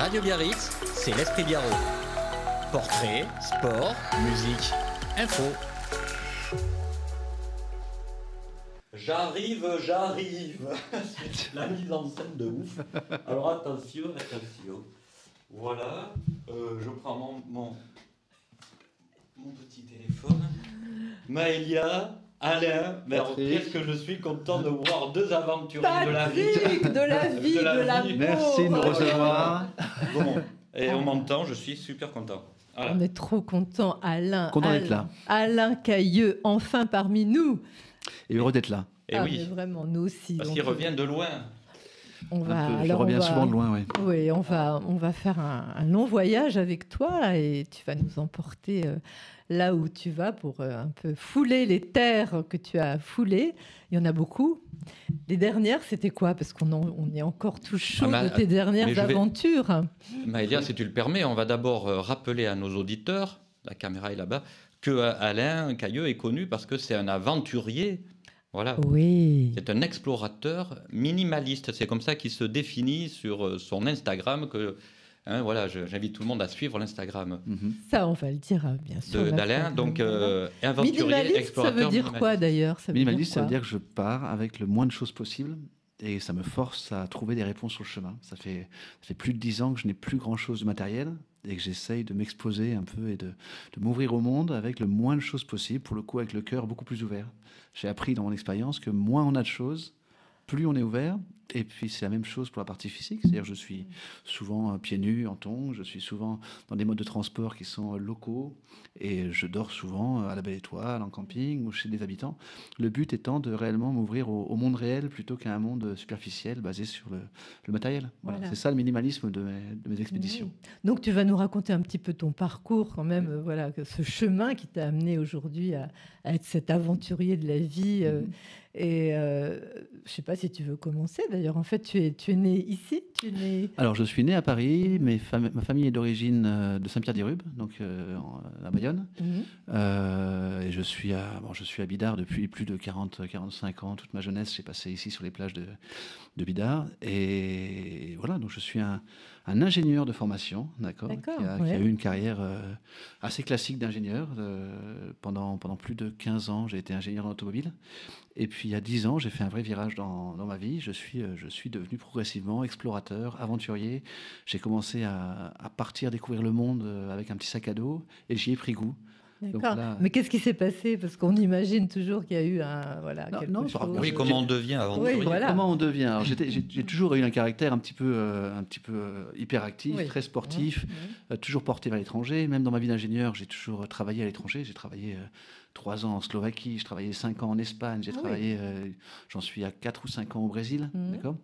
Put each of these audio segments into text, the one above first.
Radio Biarritz, c'est l'Esprit Biarro. Portrait, sport, musique, info. J'arrive, j'arrive. La mise en scène de ouf. Alors attention, attention. Voilà, euh, je prends mon, mon, mon petit téléphone. Maëlia, Alain, mais qu'est-ce que je suis content de voir deux aventuriers de la vie. De la vie, De de la la, vie. Merci de nous recevoir. Bon, et on m'entend, je suis super content. Voilà. On est trop content, Alain. Content d'être là. Alain Cailleux, enfin parmi nous. Et heureux d'être là. Et Ah, oui, mais vraiment, nous aussi. parce qu'il revient de loin. On va, peu. Je alors on reviens va- souvent de loin, oui. Oui, on va, on va faire un, un long voyage avec toi et tu vas nous emporter euh, là où tu vas pour euh, un peu fouler les terres que tu as foulées. Il y en a beaucoup. Les dernières, c'était quoi? Parce qu'on on est encore tout chaud Ah, de tes dernières mais je vais- aventures. Maëlia, si tu le permets, on va d'abord euh, rappeler à nos auditeurs, la caméra est là-bas, que euh, Alain Cailleux est connu parce que c'est un aventurier. Voilà. Oui. C'est un explorateur minimaliste. C'est comme ça qu'il se définit sur euh, son Instagram. Que, hein, voilà, j'invite tout le monde à suivre l'Instagram Mhm. Ça, on va le dire, hein, bien sûr. d'Alain. Donc, euh, aventurier, Minimaliste, ça veut dire quoi d'ailleurs? Ça veut Minimaliste, ça veut dire que je pars avec le moins de choses possible et ça me force à trouver des réponses sur le chemin. Ça fait, ça fait plus de dix ans que je n'ai plus grand-chose de matériel et que j'essaye de m'exposer un peu et de, de m'ouvrir au monde avec le moins de choses possible, pour le coup avec le cœur beaucoup plus ouvert. J'ai appris dans mon expérience que moins on a de choses, plus on est ouvert. Et puis c'est la même chose pour la partie physique, c'est-à-dire je suis souvent euh, pieds nus en tongs, je suis souvent dans des modes de transport qui sont euh, locaux et je dors souvent euh, à la Belle Étoile, en camping ou chez des habitants. Le but étant de réellement m'ouvrir au, au monde réel plutôt qu'à un monde superficiel basé sur le, le matériel. Voilà. Voilà. C'est ça le minimalisme de mes, de mes expéditions. Oui. Donc tu vas nous raconter un petit peu ton parcours quand même, euh, voilà, que ce chemin qui t'a amené aujourd'hui à, à être cet aventurier de la vie. Mhm. Et euh, je sais pas si tu veux commencer d'ailleurs. En fait, tu es, tu es né ici, tu es né. Alors, je suis né à Paris, mes fam- ma famille est d'origine euh, de Saint-Pierre-des-Rubes, donc euh, à Bayonne. Mhm. Euh, et je suis à, bon, je suis à Bidart depuis plus de 40, 45 ans. Toute ma jeunesse, j'ai passé ici sur les plages de, de Bidart. Et voilà, donc je suis un, un ingénieur de formation, d'accord, qui, a- qui ouais. a eu une carrière euh, assez classique d'ingénieur. Euh, pendant, pendant plus de 15 ans, j'ai été ingénieur dans l'automobile. Et puis il y a 10 ans, j'ai fait un vrai virage dans, dans ma vie. Je suis, euh, je suis devenu progressivement explorateur, aventurier. J'ai commencé à, à partir découvrir le monde avec un petit sac à dos et j'y ai pris goût. Donc D'accord. là- Mais qu'est-ce qui s'est passé? Parce qu'on imagine toujours qu'il y a eu un voilà Non, quelque non, chose. par- Oui, comment on devient aventurier Oui, voilà. Comment on devient? J'ai toujours eu un caractère un petit peu, euh, un petit peu euh, hyperactif, Oui. très sportif, euh, toujours porté vers l'étranger. Même dans ma vie d'ingénieur, j'ai toujours travaillé à l'étranger. J'ai travaillé euh, trois ans en Slovaquie, j'ai travaillé cinq ans en Espagne, j'ai Ah oui. travaillé, euh, j'en suis à quatre ou cinq ans au Brésil, Mhm. d'accord?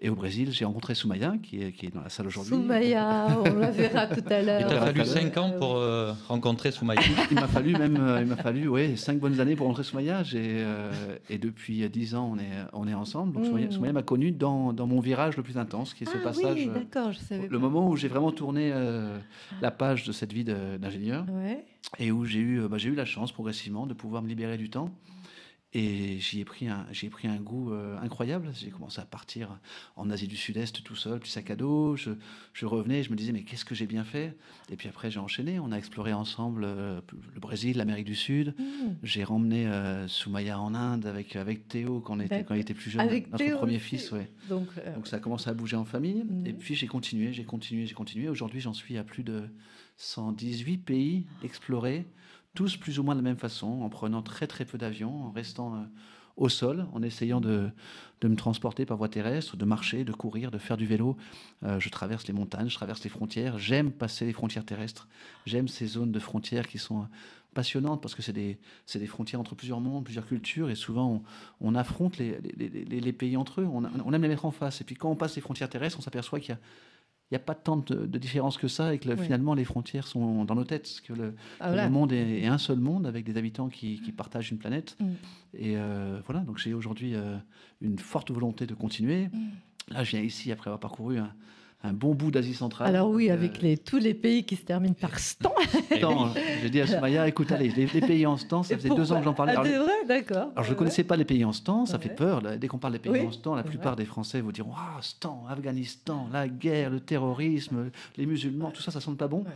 Et au Brésil, j'ai rencontré Soumaya, qui est, qui est dans la salle aujourd'hui. Soumaya, on la verra tout à l'heure. Il t'a fallu euh, 5 ans pour euh, rencontrer Soumaïa. Il m'a fallu même, euh, il m'a fallu, ouais, cinq bonnes années pour rentrer Soumaya. J'ai, euh, et depuis dix ans, on est, on est ensemble. Donc Soumaya. Soumaya m'a connu dans, dans mon virage le plus intense, qui est ce Ah passage. oui, d'accord, je savais. le pas. moment où j'ai vraiment tourné euh, la page de cette vie de- d'ingénieur Ouais. Et où j'ai eu, euh, bah, j'ai eu la chance progressivement de pouvoir me libérer du temps. Et j'y ai pris un, pris goût euh, incroyable. J'ai commencé à partir en Asie du Sud-Est tout seul, petit sac à dos. Je, je revenais, je me disais mais qu'est-ce que j'ai bien fait? Et puis après j'ai enchaîné. On a exploré ensemble euh, le Brésil, l'Amérique du Sud. Mhm. J'ai remmené euh, Soumaya en Inde avec avec Théo quand on était D'accord. quand il était plus jeune, Avec notre Théo premier aussi. fils, ouais. Donc, Donc ça a commencé à bouger en famille. Et puis j'ai continué, j'ai continué, j'ai continué. Aujourd'hui, j'en suis à plus de 118 pays explorés, tous plus ou moins de la même façon, en prenant très très peu d'avions, en restant euh, au sol, en essayant de, de me transporter par voie terrestre, de marcher, de courir, de faire du vélo. Euh, je traverse les montagnes, je traverse les frontières. J'aime passer les frontières terrestres. J'aime ces zones de frontières qui sont euh, passionnantes parce que c'est des, des frontières entre plusieurs mondes, plusieurs cultures. Et souvent, on, on affronte les, les- les- les pays entre eux. On, on aime les mettre en face. Et puis quand on passe les frontières terrestres, on s'aperçoit qu'il y a il n'y a pas tant de, de différence que ça et que le- finalement les frontières sont dans nos têtes, que le, ah, que voilà. le monde est, est un seul monde avec des habitants qui, qui partagent une planète. Mm. Et euh, voilà, donc j'ai aujourd'hui euh, une forte volonté de continuer. Mm. Là, je viens ici après avoir parcouru un, un bon bout d'Asie centrale. Alors oui, Euh, avec les, tous les pays qui se terminent par stan. Stan, J'ai dit à Soumaya, écoute, allez, les, les pays en stan, ça faisait deux ans que j'en parlais. Ah, c'est vrai, d'accord. alors, je ne connaissais pas les pays en stan, ça Ouais. fait peur. là. Dès qu'on parle des pays Oui, en stan, la plupart vrai. des Français vous diront Ah, stan, Afghanistan, la guerre, le terrorisme, les musulmans, tout ça, ça sent pas bon. Ouais.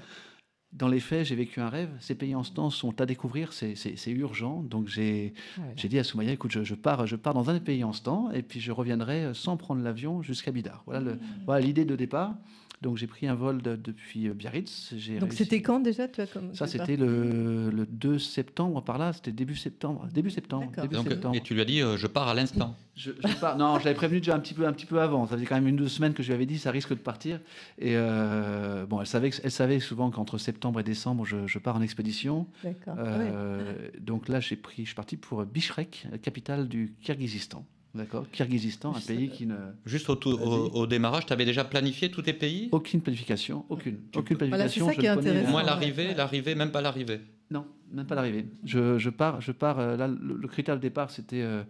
Dans les faits, j'ai vécu un rêve. Ces pays en stan sont à découvrir, c'est- urgent. Donc j'ai Ouais. dit à Soumaya Écoute, je, je pars, je pars dans un des pays en stan et puis je reviendrai euh, sans prendre l'avion jusqu'à Bidar. Voilà Mmh. voilà l'idée de départ. Donc j'ai pris un vol de- depuis euh, Biarritz. Donc c'était quand déjà tu as comme ça, c'était le, le 2 septembre, par là, c'était début septembre. Début septembre. D'accord. Début Donc, septembre. et tu lui as dit, euh, je pars à l'instant. Je, je pars- non, je l'avais prévenu déjà un petit, peu, un petit peu avant. Ça faisait quand même une deux semaines que je lui avais dit ça risque de partir. Et euh, bon, elle savait, elle savait souvent qu'entre septembre et décembre, je, je pars en expédition. D'accord. Ouais. Euh, Donc là, j'ai pris, je suis parti pour Bishrek, capitale du Kirghizistan. D'accord Kirghizistan, un pays qui ne. Juste au, tout- au, au démarrage, tu avais déjà planifié tous tes pays? Aucune planification, aucune. Aucune Voilà, c'est planification. ça qui est intéressant. Au moins l'arrivée, l'arrivée, même pas l'arrivée. Non, même pas l'arrivée. Je, je pars, je pars euh, là, le, le critère de départ, c'était euh,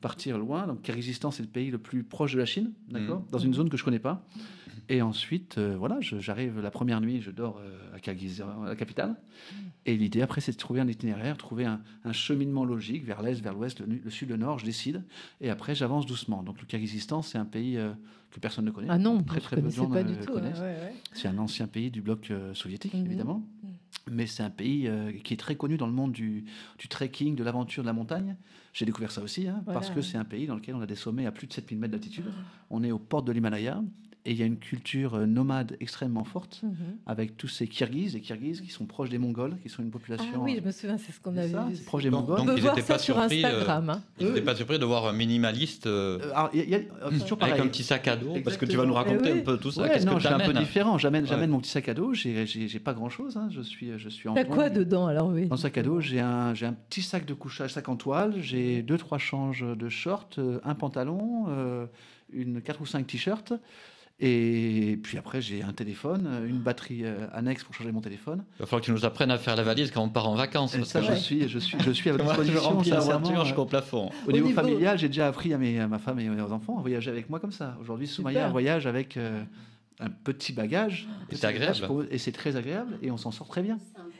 partir loin. Donc, Kyrgyzstan, c'est le pays le plus proche de la Chine, d'accord Mhm. Dans une zone que je connais pas. Et ensuite, euh, voilà, j'arrive la première nuit, je dors euh, à Kyrgyzstan, la capitale. Et l'idée, après, c'est de trouver un itinéraire, trouver un, un cheminement logique vers l'est, vers l'ouest, le, sud, le nord. Je décide. Et après, j'avance doucement. Donc, le Kyrgyzstan, c'est un pays euh, que personne ne connaît. Ah non, très, peu de gens pas ne du tout. connaissent. ouais, ouais, ouais. C'est un ancien pays du bloc euh, soviétique, Mhm. évidemment. Mais c'est un pays euh, qui est très connu dans le monde du, du trekking, de l'aventure, de la montagne. J'ai découvert ça aussi, hein, parce que c'est un pays dans lequel on a des sommets à plus de 7000 mètres d'altitude. On est aux portes de l'Himalaya et il y a une culture euh, nomade extrêmement forte Mhm. avec tous ces Kirghizes et Kirghizes qui sont proches des Mongols, qui sont une population. Ah oui, je me souviens, c'est ce qu'on avait ça, vu. proche des Donc- Mongols. On donc peut ils voir étaient ça pas sur surpris, euh, Instagram. hein. Ils n'étaient pas surpris de voir un minimaliste euh, alors, il y a- il y a- c'est toujours avec un petit sac à dos, parce que tu vas nous raconter Eh oui. un peu tout ça. Ouais, Qu'est-ce non, que un peu différent. J'amène, Ouais. j'amène mon petit sac à dos. J'ai, pas grand chose. Je suis, je suis en. T'as quoi dedans alors oui? Dans le sac à dos, j'ai un, j'ai un petit sac de couchage, sac en toile. J'ai deux, trois changes de shorts, euh, un pantalon, euh, une quatre ou cinq t-shirts. Et puis après, j'ai un téléphone, euh, une batterie annexe pour changer mon téléphone. Il va falloir que tu nous apprennes à faire la valise quand on part en vacances. Parce ça, que je suis, je suis, je suis à je disposition. remplis la euh, jusqu'au plafond. Au niveau, niveau- familial, j'ai déjà appris à, mes, à ma femme et aux enfants à voyager avec moi comme ça. Aujourd'hui, Soumaya Super. voyage avec euh, un petit bagage. Et c'est agréable. pour- Et c'est très agréable et on s'en sort très bien.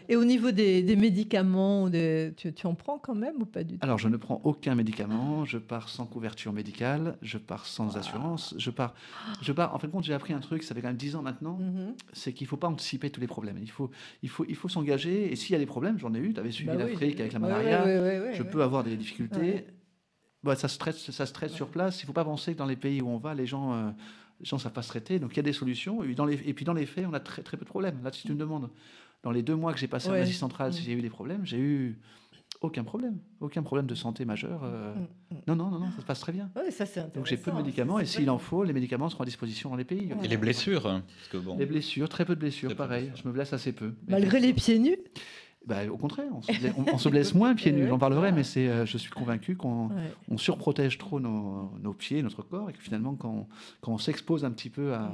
Et au niveau des, des médicaments, des- tu, tu en prends quand même ou pas du tout? Alors, je ne prends aucun médicament, je pars sans couverture médicale, je pars sans assurance, je pars, je pars. En fin de compte, j'ai appris un truc, ça fait quand même 10 ans maintenant, Mhm. c'est qu'il ne faut pas anticiper tous les problèmes. Il faut, il faut, il faut s'engager. Et s'il y a des problèmes, j'en ai eu, tu avais suivi Bah oui, l'Afrique avec la malaria, je peux avoir des difficultés. Bah, ça se traite, ça se traite sur place. Il ne faut pas penser que dans les pays où on va, les gens, euh, les gens savent pas se traiter. Donc il y a des solutions. Et, dans les, et puis dans les faits, on a très, très peu de problèmes. Là, si tu me demandes, dans les deux mois que j'ai passé Ouais. en Asie centrale, si Mm. j'ai eu des problèmes, j'ai eu aucun problème. Aucun problème de santé majeur. euh, Mm, mm. Non, non, non, non, ça se passe très bien. Ouais, ça c'est Donc j'ai peu de médicaments et s'il en faut, les médicaments seront à disposition dans les pays. Et les blessures hein, parce que bon. Les blessures, très peu de blessures, Très peu de pareil. blessures. Je me blesse assez peu. Malgré les pieds nus Bah, au contraire, on se blesse, on- on se blesse moins pieds nus. J'en parlerai, mais c'est, euh, je suis convaincu qu'on Ouais. on surprotège trop nos, nos pieds, notre corps, et que finalement, quand on s'expose un petit peu à,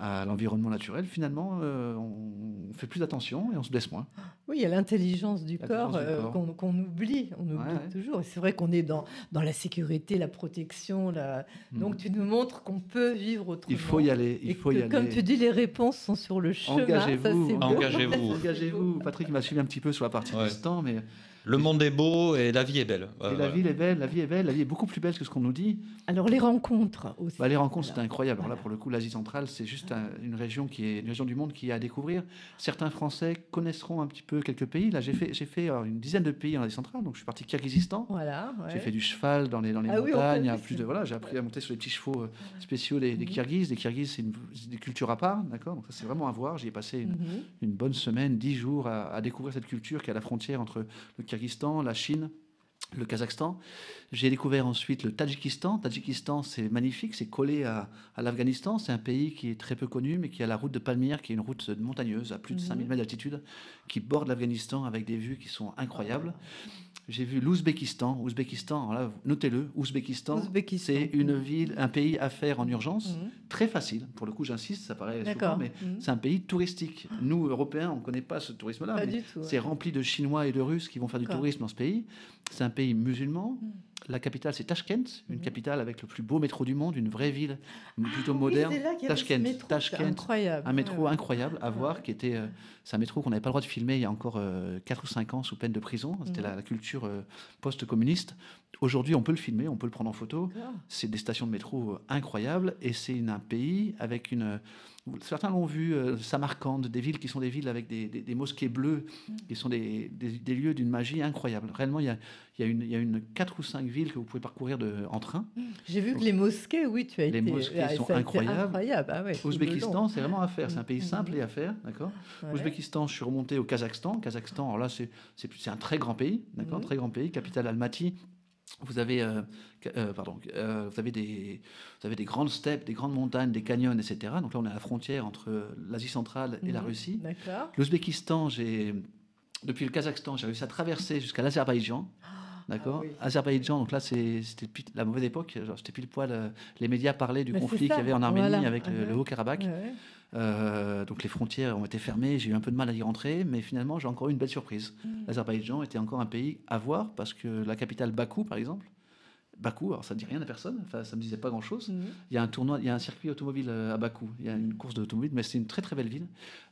à l'environnement naturel, finalement, euh, on fait plus attention et on se blesse moins. Oui, il y a l'intelligence du corps, euh, qu'on oublie, on oublie Ouais, ouais. toujours. Et c'est vrai qu'on est dans, dans la sécurité, la protection. La... Donc Mhm. tu nous montres qu'on peut vivre autrement. il faut y aller. Il Et faut que, y aller. Comme tu dis, les réponses sont sur le chemin. Engagez-vous. Engagez-vous. Engagez-vous. Patrick m'a suivi un petit peu sur la partie Ouais. du stand, mais Le monde est beau et la vie est belle. Ouais, et la voilà. ville est belle, la vie est belle, la vie est beaucoup plus belle que ce qu'on nous dit. Alors les rencontres aussi. Bah, les rencontres, Voilà. c'est incroyable. Alors là, pour le coup, l'Asie centrale, c'est juste un- une région qui est une région du monde qui est à découvrir. Certains Français connaîtront un petit peu quelques pays. Là, j'ai fait, j'ai fait alors, une dizaine de pays en Asie centrale. Donc, je suis parti Kyrgyzstan. Voilà. ouais. J'ai fait du cheval dans les, dans les Ah montagnes. plus de, voilà, j'ai appris à monter sur les petits chevaux euh, spéciaux des, des Mhm. Kirghizes. Les Kirghizes, c'est une, c'est des cultures à part. D'accord? Donc, ça, c'est vraiment à voir. J'y ai passé une, Mhm. une bonne semaine, dix jours à, à découvrir cette culture qui est à la frontière entre le Kyrgyzstan, la Chine, le Kazakhstan. J'ai découvert ensuite le Tadjikistan. Tadjikistan, c'est magnifique, c'est collé à, à l'Afghanistan. C'est un pays qui est très peu connu, mais qui a la route de Palmyre, qui est une route montagneuse à plus de Mhm. 5000 mètres d'altitude, qui borde l'Afghanistan avec des vues qui sont incroyables. J'ai vu l'Ouzbékistan. Ouzbékistan, là, notez-le, Ouzbékistan, Ouzbékistan. c'est une ville, un pays à faire en urgence Mhm. très facile. Pour le coup, j'insiste, ça paraît souvent, mais Mhm. c'est un pays touristique. Nous, Européens, on ne connaît pas ce tourisme-là. Pas mais du tout. ouais. c'est rempli de Chinois et de Russes qui vont faire du tourisme dans ce pays. C'est un pays musulman. La capitale, c'est Tashkent, une Mhm. capitale avec le plus beau métro du monde, une vraie ville plutôt Ah oui, moderne. c'est là y Tashkent, métro, Tashkent, incroyable. Un métro Ouais, incroyable à Ouais, voir, qui était. euh, c'est un métro qu'on n'avait pas le droit de filmer il y a encore euh, 4 ou 5 ans sous peine de prison. C'était Mhm. la, la culture euh, post-communiste. Aujourd'hui, on peut le filmer, on peut le prendre en photo. C'est des stations de métro euh, incroyables et c'est un pays avec une. Certains l'ont vu, euh, Samarcande, des villes qui sont des villes avec des, des- des mosquées bleues, Mm. qui sont des, lieux d'une magie incroyable. Réellement, il y a, il y a une, il y a une 4 ou 5 villes que vous pouvez parcouvrir de, en train. J'ai vu que les mosquées, oui, tu as Les été. mosquées ah, sont incroyables. incroyable. Ah ouais, Ouzbékistan, c'est vraiment à faire. C'est un pays Mm. simple et à faire, d'accord. Ouais. Ouzbékistan, je suis remonté au Kazakhstan. Kazakhstan, alors là, c'est un très grand pays, d'accord, très grand pays, capitale Almaty. Vous avez, euh, euh, pardon, euh, vous avez des, vous avez des grandes steppes, des grandes montagnes, des canyons, etc. Donc là, on est à la frontière entre l'Asie centrale et la Mhm. Russie. L'Ouzbékistan, j'ai, depuis le Kazakhstan, j'ai réussi à traverser jusqu'à l'Azerbaïdjan. D'accord Ah oui. Azerbaïdjan, donc là, c'était la mauvaise époque. C'était pile poil. les médias parlaient du Mais conflit qu'il y avait en Arménie voilà. avec le, Ah. Haut-Karabakh. Euh, donc les frontières ont été fermées, j'ai eu un peu de mal à y rentrer, mais finalement j'ai encore eu une belle surprise. Mm. L'Azerbaïdjan était encore un pays à voir parce que la capitale Bakou, par exemple, Bakou, alors ça ne dit rien à personne, enfin ça me disait pas grand-chose. Mhm. Il y a un tournoi, il y a un circuit automobile euh, à Bakou, il y a une course d'automobile, mais c'est une très très belle ville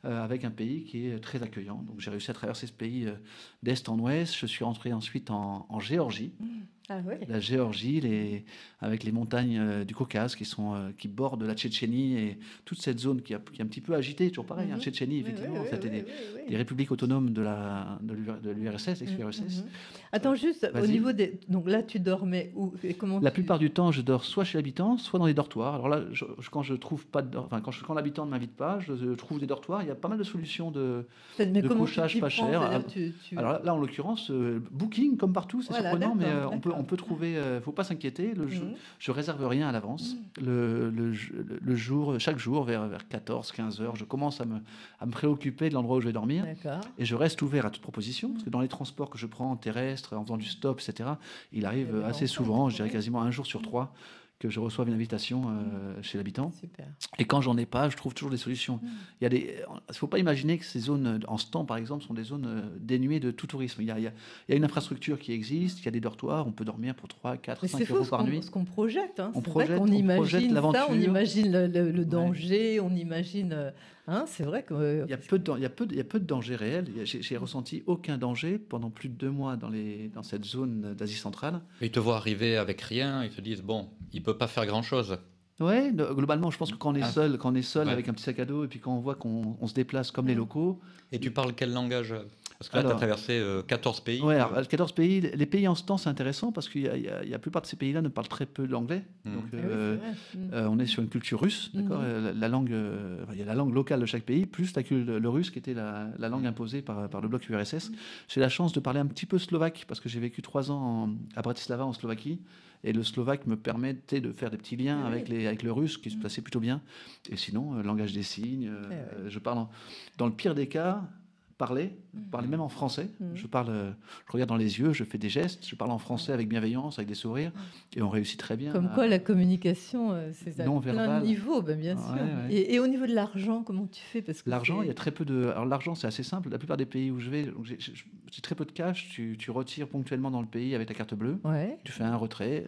euh, avec un pays qui est très accueillant. Donc j'ai réussi à traverser ce pays euh, d'est en ouest. Je suis rentré ensuite en, en Géorgie. Ah ouais. La Géorgie, les, avec les montagnes euh, du Caucase qui, sont, euh, qui bordent la Tchétchénie et toute cette zone qui, a- qui est un petit peu agitée, toujours pareil, hein, Mhm. Tchétchénie, effectivement, c'était ouais, des, républiques autonomes de la de l'URSS, ex-URSS. Mhm, mhm. Attends, juste au niveau des. Donc là, tu dormais où et comment La tu- plupart du temps, je dors soit chez l'habitant, soit dans des dortoirs. Alors là, je- quand je trouve pas de, enfin quand, l'habitant ne m'invite pas, je, je trouve des dortoirs. Il y a pas mal de solutions de. Mais de couchage pas prends cher. Ah, tu- tu- Alors là, là, en l'occurrence, euh, Booking comme partout, c'est Voilà, surprenant, mais euh, on peut on peut trouver. euh, faut pas s'inquiéter. Le, je, Mhm. je réserve rien à l'avance. Le, le, le- le jour, chaque jour, vers, vers 14, 15 heures, je commence à me, à me préoccuper de l'endroit où je vais dormir. Et je reste ouvert à toute proposition, parce que dans les transports que je prends terrestres, en faisant du stop, etc., il arrive assez souvent, je dirais quasiment un jour sur trois, que je reçoive une invitation euh, chez l'habitant. Et quand j'en ai pas, je trouve toujours des solutions. Il y a des, il faut pas imaginer que ces zones euh, en stand, par exemple, sont des zones euh, dénuées de tout tourisme. Il y a, il y a- il y a une infrastructure qui existe, il y a des dortoirs, on peut dormir pour 3, 4, Mais c'est 5 fou euros ce par nuit. ce qu'on projette. Hein. On C'est vrai projette- on projette imagine ça, on imagine le, le- le danger, on imagine. Euh, Hein, c'est vrai que. euh, Il y, a peu de, dan- il, y a peu de, il y a peu de danger réel. Il y a- J'ai ressenti aucun danger pendant plus de deux mois dans, les, dans cette zone d'Asie centrale. Ils te voient arriver avec rien, ils te disent bon, il peut pas faire grand chose. Ouais, no- globalement, je pense que quand on est Ah. seul, quand on est seul Ouais. avec un petit sac à dos et puis quand on voit qu'on on se déplace comme les locaux, Et tu parles quel langage Parce que là, tu as traversé euh, 14 pays. Ouais, alors, 14 pays. Les pays en ce temps, c'est intéressant parce a la plupart de ces pays-là ne parlent très peu l'anglais. Mm. Donc, ah oui, euh, c'est vrai. Mm. euh, on est sur une culture russe, d'accord. Euh, la, la langue, euh, il y a la langue locale de chaque pays, plus la, le, russe qui était la, la langue imposée par, par le bloc URSS. J'ai la chance de parler un petit peu slovaque parce que j'ai vécu trois ans en- à Bratislava en Slovaquie. Et le slovaque me permettait de faire des petits liens oui. avec, les, avec le russe qui se passait plutôt bien. Et sinon, euh, langage des signes. euh, Eh ouais. euh, je parle, en- dans le pire des cas, parler, parler même en français. Mhm. Je parle, euh, je regarde dans les yeux, je fais des gestes, je parle en français avec bienveillance, avec des sourires, et on réussit très bien. Comme à- quoi, la communication, euh, c'est à Non plein verbal. de niveaux, ben, bien sûr. ouais. Et, et au niveau de l'argent, comment tu fais? Parce que L'argent, c'est- il y a très peu de. Alors l'argent, c'est assez simple. La plupart des pays où je vais, j'ai très peu de cash. Tu, tu retires ponctuellement dans le pays avec ta carte bleue. Ouais. Tu fais un retrait.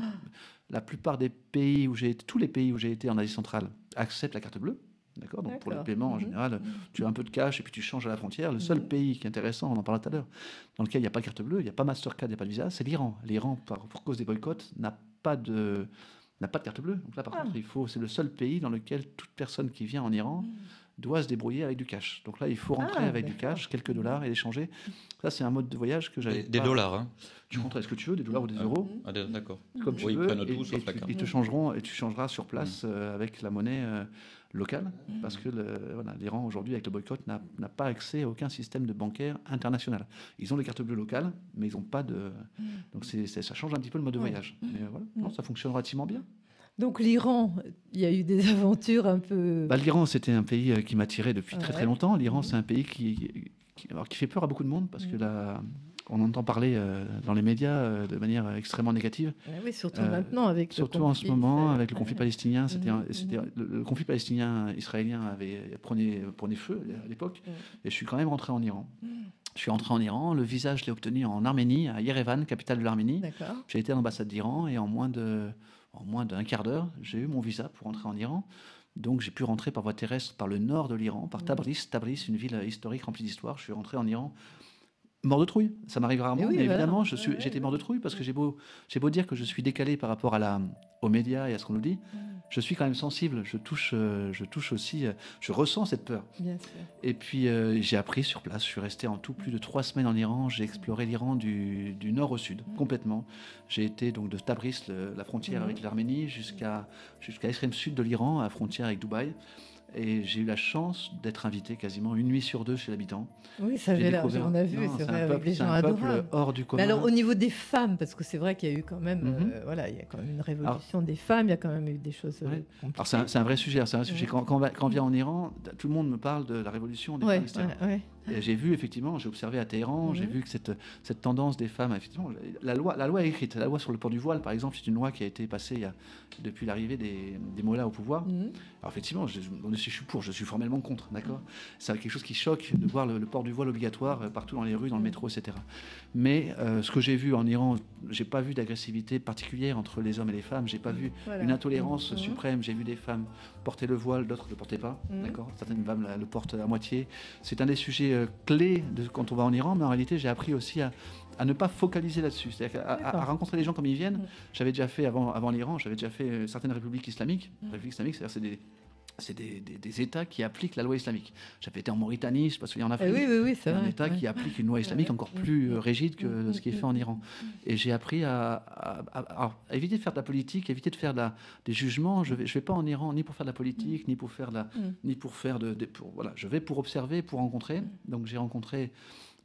La plupart des pays où j'ai été, tous les pays où j'ai été en Asie centrale acceptent la carte bleue. D'accord Donc pour le paiement, en Mhm. général, tu as un peu de cash et puis tu changes à la frontière. Le seul Mhm. pays qui est intéressant, on en parlait tout à l'heure, dans lequel il n'y a pas de carte bleue, il n'y a pas Mastercard, il n'y a pas de visa, c'est l'Iran. L'Iran, pour cause des boycotts, n'a pas de n'a pas de carte bleue. Donc là, par Ah. contre, il faut, c'est le seul pays dans lequel toute personne qui vient en Iran doit se débrouiller avec du cash. Donc là, il faut rentrer Ah, avec du cash, quelques dollars et l'échanger. Ça, c'est un mode de voyage que j'avais. Des, des dollars, hein. Tu rentres avec ce que tu veux, des dollars ou des Ah. euros, Ah, D'accord. comme tu Oui, ils veux. prennent et, tu- carte. ils te changeront et tu changeras sur place euh, avec la monnaie euh, locale, parce que voilà, l'Iran aujourd'hui avec le boycott n'a pas accès à aucun système de bancaire international. Ils ont des cartes bleues locales, mais ils n'ont pas de. Donc c'est c'est- ça change un petit peu le mode de voyage. Mais euh, voilà, non, ça fonctionne relativement bien. Donc l'Iran, il y a eu des aventures un peu. Bah, L'Iran, c'était un pays euh, qui m'attirait depuis très très longtemps. L'Iran, c'est un pays qui, qui, alors, qui fait peur à beaucoup de monde parce que la, on entend parler euh, dans les médias euh, de manière extrêmement négative. Oui, surtout Euh, maintenant avec Surtout le en ce moment, avec le conflit palestinien, c'était Mhm, mhm. le, le conflit palestinien-israélien avait prenait, prenait feu à l'époque, et je suis quand même rentré en Iran. Mhm. Je suis rentré en Iran, le visa je l'ai obtenu en Arménie, à Yerevan, capitale de l'Arménie. J'ai été à l'ambassade d'Iran et en moins de en moins d'un quart d'heure, j'ai eu mon visa pour rentrer en Iran. Donc j'ai pu rentrer par voie terrestre par le nord de l'Iran, par Mhm. Tabriz. Tabriz, une ville historique remplie d'histoire. Je suis rentré en Iran mort de trouille. Ça m'arrive rarement, Mais oui, mais voilà. évidemment, je suis, Ouais, j'étais mort de trouille parce que j'ai beau, j'ai beau dire que je suis décalé par rapport à la, aux médias et à ce qu'on nous dit. Je suis quand même sensible. Je touche, euh, je touche aussi, euh, je ressens cette peur. Bien sûr. Et puis euh, j'ai appris sur place. Je suis resté en tout plus de trois semaines en Iran. J'ai exploré l'Iran du, du nord au sud complètement. J'ai été donc de Tabriz, le- la frontière Mhm. avec l'Arménie, jusqu'à jusqu'à l'extrême sud de l'Iran, à la frontière avec Dubaï. Et j'ai eu la chance d'être invité quasiment une nuit sur deux chez l'habitant. Oui, ça J'ai avait l'air. découvert- On a vu, c'est un vrai, avec peuple- des c'est gens un adorables. hors du commun. Mais alors au niveau des femmes, parce que c'est vrai qu'il y a eu quand même, Mhm. euh, voilà, il y a quand même une révolution des femmes, il y a quand même eu des choses. euh, Ouais. Alors c'est un, c'est un vrai sujet. C'est un sujet. Ouais. Quand, quand quand on vient en Iran, tout le monde me parle de la révolution des Ouais, femmes, J'ai vu effectivement, j'ai observé à Téhéran, j'ai Mhm. vu que cette, cette tendance des femmes, effectivement, la loi, la loi est écrite. La loi sur le port du voile, par exemple, c'est une loi qui a été passée il y a- depuis l'arrivée des, des mollahs au pouvoir. Mhm. Alors effectivement, je, je suis pour, je suis formellement contre, d'accord? C'est quelque chose qui choque de voir le, le port du voile obligatoire euh, partout dans les rues, dans le Mhm. métro, etc. Mais euh, ce que j'ai vu en Iran, j'ai pas vu d'agressivité particulière entre les hommes et les femmes. J'ai pas vu Voilà. une intolérance Mhm. suprême. J'ai vu des femmes porter le voile, d'autres ne le portaient pas. Mhm. D'accord Certaines femmes la- le portent à moitié. C'est un des sujets euh, clés de, quand on va en Iran, mais en réalité, j'ai appris aussi à, à ne pas focaliser là-dessus. C'est-à-dire à, à- à D'accord. rencontrer les gens comme ils viennent. J'avais déjà fait avant, avant l'Iran, j'avais déjà fait euh, certaines républiques islamiques. Républiques islamiques, c'est-à-dire c'est des c'est des, des- des États qui appliquent la loi islamique. J'avais été en Mauritanie, je ne sais pas si vous en Eh Afrique. oui, oui, oui, c'est un vrai. État ouais. qui applique une loi islamique encore plus euh, rigide que ce qui est fait en Iran. Et j'ai appris à, à- à- alors, à éviter de faire de la politique, éviter de faire de la- des jugements. Je ne vais, je vais pas en Iran ni pour faire de la politique, ni pour faire de la, Mhm. ni pour faire de, de- pour- voilà, je vais pour observer, pour rencontrer. Mhm. Donc j'ai rencontré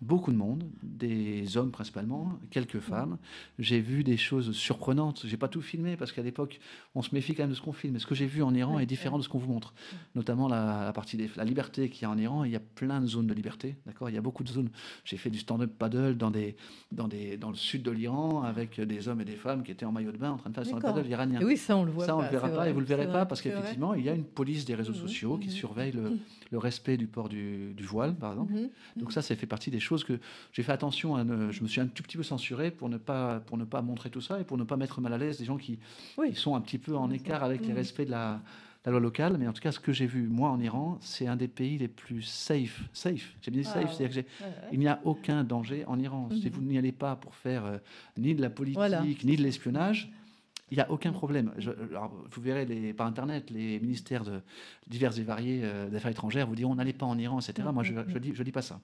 beaucoup de monde, des hommes principalement, quelques femmes. J'ai vu des choses surprenantes. J'ai pas tout filmé parce qu'à l'époque, on se méfie quand même de ce qu'on filme. Mais ce que j'ai vu en Iran est différent de ce qu'on vous montre. Notamment la, la partie de la liberté qu'il y a en Iran. Il y a plein de zones de liberté. D'accord, il y a beaucoup de zones. J'ai fait du stand-up paddle dans des, dans des, dans le sud de l'Iran avec des hommes et des femmes qui étaient en maillot de bain en train de faire du stand-up paddle iranien. Et oui, ça, on le voit Ça, on pas. ne le verra c'est pas vrai, et vous le verrez c'est pas parce c'est qu'effectivement, il y a une police des réseaux Mhm, sociaux qui mhm, surveille le, le respect du port du, du voile, par exemple. Mhm. Donc ça, ça fait partie des choses que j'ai fait attention à ne, je me suis un tout petit peu censuré pour ne pas pour ne pas montrer tout ça et pour ne pas mettre mal à l'aise des gens qui, Oui. qui sont un petit peu en écart avec les respects de la, la loi locale. Mais en tout cas, ce que j'ai vu moi en Iran, c'est un des pays les plus safe, safe. J'ai bien dit Ah, safe, ouais. c'est-à-dire que j'ai- Ouais, ouais. il n'y a aucun danger en Iran. Si Mhm. vous n'y allez pas pour faire euh, ni de la politique Voilà. ni de l'espionnage. Il n'y a aucun problème. Je- alors, vous verrez les, par Internet, les ministères de, divers et variés euh, d'affaires étrangères vous diront n'allez pas en Iran, etc. Moi, je ne dis, je dis pas ça.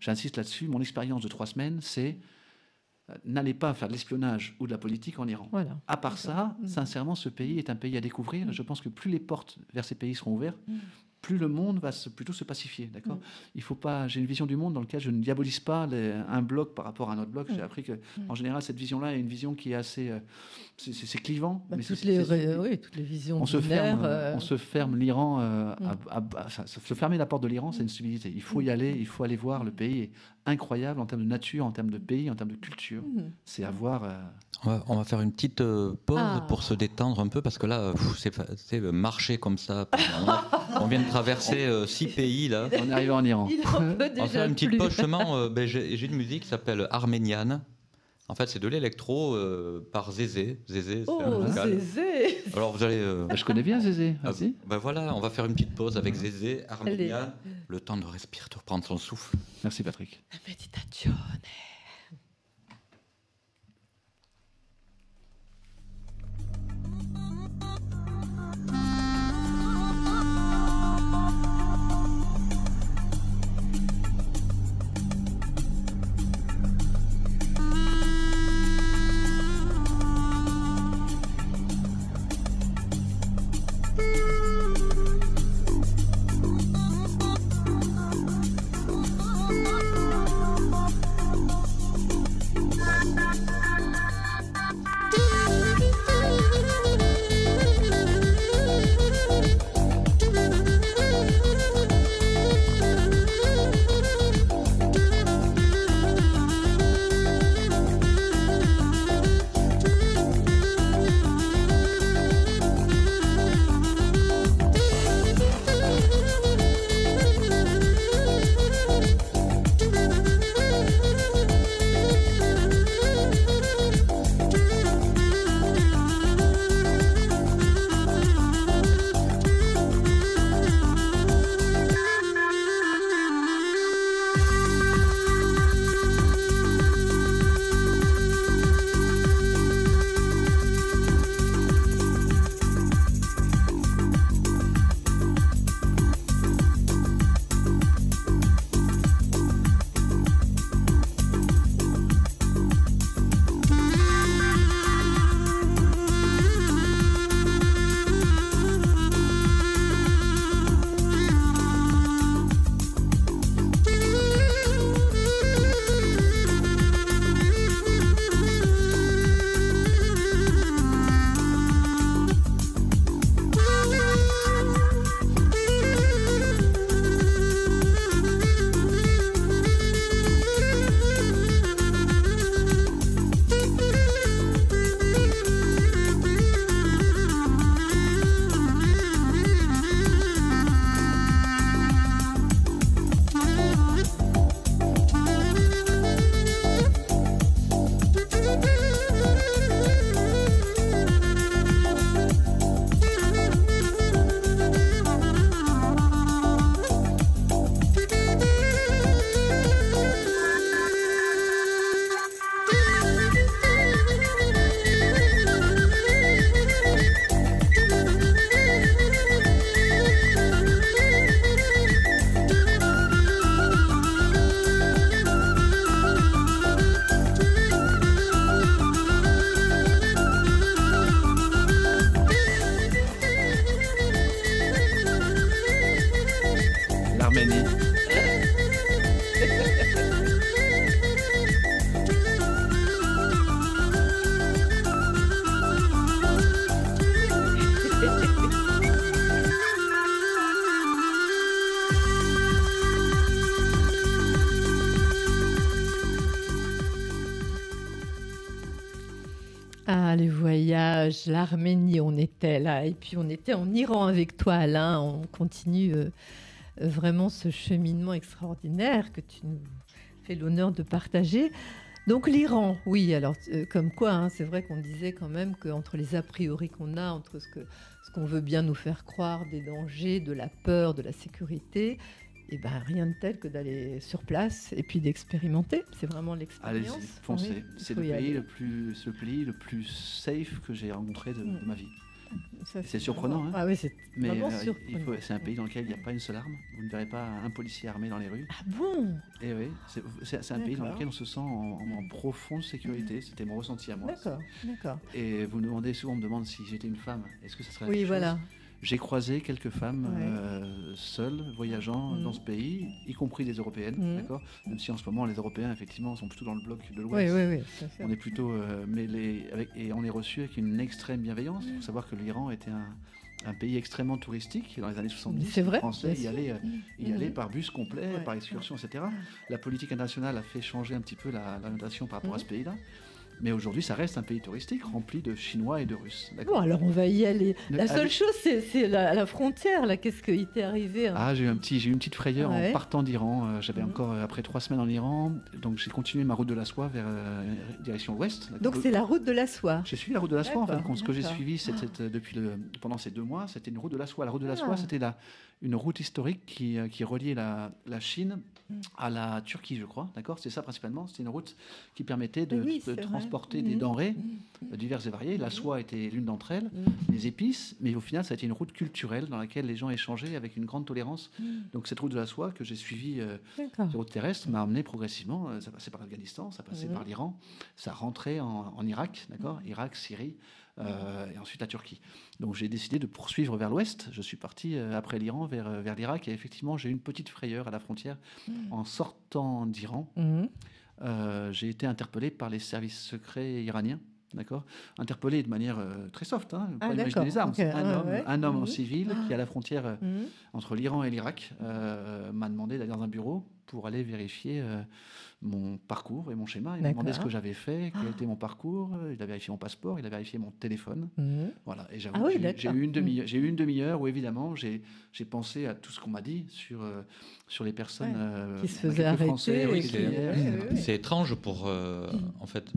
J'insiste là-dessus. Mon expérience de trois semaines, c'est euh, n'allez pas faire de l'espionnage ou de la politique en Iran. Voilà. À part ça, sincèrement, ce pays est un pays à découvrir. Je pense que plus les portes vers ces pays seront ouvertes. Plus le monde va se- plutôt se pacifier. D'accord Mhm. Il faut pas. J'ai une vision du monde dans laquelle je ne diabolise pas les- un bloc par rapport à un autre bloc. J'ai Mhm. appris que, Mhm. en général, cette vision-là est une vision qui est assez. euh, c'est- clivant. Bah, mais toutes, les, oui, toutes les visions on se ferme, euh, on se ferme l'Iran. euh, Mm. se fermer la porte de l'Iran, c'est une civilité. Il faut y Mm. aller, il faut aller voir. Le pays incroyable en termes de nature, en termes de pays, en termes de culture. mhm. C'est à voir. euh, On va, on va faire une petite euh, pause Ah. pour se détendre un peu parce que là, euh, c'est euh, marcher comme ça. On, vient de traverser euh, six pays là. on est arrivé en Iran. Il en peut On va faire une petite plus. pause justement. euh, ben, J'ai j'ai une musique qui s'appelle Arméniane. En fait, c'est de l'électro euh, par Zézé. Zézé, c'est un Oh, vocal. Zézé Alors vous allez. euh, Ah, Je connais bien Zézé. ah, Vas-y. ben voilà, on va faire une petite pause avec Zézé, Arméniane. Le temps de respirer, de reprendre son souffle. Merci Patrick. La méditation. l'Arménie, on était là. Et puis on était en Iran avec toi, Alain. On continue euh, euh, vraiment ce cheminement extraordinaire que tu nous fais l'honneur de partager. Donc l'Iran, oui, alors euh, comme quoi, hein, c'est vrai qu'on disait quand même qu'entre les a priori qu'on a, entre ce ce qu'on veut bien nous faire croire des dangers, de la peur, de la sécurité, et ben rien de tel que d'aller sur place et puis d'expérimenter. C'est vraiment l'expérience. Allez-y, foncez. Oui, c'est le pays le plus, le pays le plus safe que j'ai rencontré de, de Mm. ma vie. C'est surprenant, vraiment- hein. Ah oui, c'est Mais euh, c'est un pays dans lequel il n'y a pas une seule arme. Vous ne verrez pas un policier armé dans les rues. Ah bon? Et oui, c'est- un pays dans lequel on se sent en, en- en profonde sécurité. C'était mon ressenti à moi. D'accord, d'accord. Et vous me demandez souvent, on me demande si j'étais une femme, est-ce que ça serait Oui, chose voilà. J'ai croisé quelques femmes Ouais. euh, seules, voyageant Mhm. dans ce pays, y compris des Européennes, Mhm. d'accord? Même si en ce moment, les Européens, effectivement, sont plutôt dans le bloc de Oui, l'Ouest. oui, oui. fait. On est plutôt, euh, mais les, avec, et on est reçu avec une extrême bienveillance. Mm. Il faut savoir que l'Iran était un, un pays extrêmement touristique dans les années 70. C'est vrai, Les Français y allaient, euh, y Mm. allaient par bus complet, Ouais. par excursion, etc. La politique internationale a fait changer un petit peu notation par rapport à Mm. ce pays-là. Mais aujourd'hui, ça reste un pays touristique rempli de Chinois et de Russes. Bon, alors on va y aller. La seule allez- chose, c'est la, la frontière. Là, qu'est-ce qui t'est arrivé hein Ah, j'ai eu un petit, j'ai eu une petite frayeur Ouais. en partant d'Iran. Euh, J'avais Mhm. encore après trois semaines en Iran, donc j'ai continué ma route de la soie vers euh, direction ouest. Donc c'est la route de la soie. J'ai suivi la route de la soie en compte. Ce que j'ai suivi c'est- c'est, euh, depuis le, pendant ces deux mois, c'était une route de la soie. La route de la Ah. soie, c'était une route historique qui, euh, qui reliait la, la Chine. À la Turquie, je crois. D'accord C'est ça principalement. C'était une route qui permettait de, Mais oui, de c'est vrai. transporter des Mhm. denrées Mhm. euh, diverses et variées. La soie était l'une d'entre elles, Mhm. les épices, mais au final, ça a été une route culturelle dans laquelle les gens échangeaient avec une grande tolérance. Donc cette route de la soie que j'ai suivie euh, cette route terrestre m'a amené progressivement, euh, ça passait par l'Afghanistan, ça passait par l'Iran, ça rentrait en, en Irak, d'accord Irak, Syrie, euh, et ensuite la Turquie. Donc j'ai décidé de poursuivre vers l'ouest. Je suis parti euh, après l'Iran vers, euh, vers l'Irak, et effectivement j'ai eu une petite frayeur à la frontière. Mhm. En sortant d'Iran, euh, j'ai été interpellé par les services secrets iraniens. D'accord Interpellé de manière euh, très soft, hein, Ah, pas imaginer les armes. C'est un, ah, homme, ouais. un homme en Mhm. civil qui, à la frontière euh, Mhm. entre l'Iran et l'Irak, euh, m'a demandé d'aller dans un bureau pour aller vérifier euh, mon parcours et mon schéma. Il m'a demandé ce que j'avais fait, quel était mon parcours. Il a vérifié mon passeport, il a vérifié mon téléphone. Mhm. Voilà. Et j'avoue, Ah oui, j'ai- eu une demi, demi-heure où évidemment j'ai j'ai pensé à tout ce qu'on m'a dit sur euh, sur les personnes Ouais, euh, qui se bah, faisaient arrêter oui. C'est étrange pour, euh, en fait,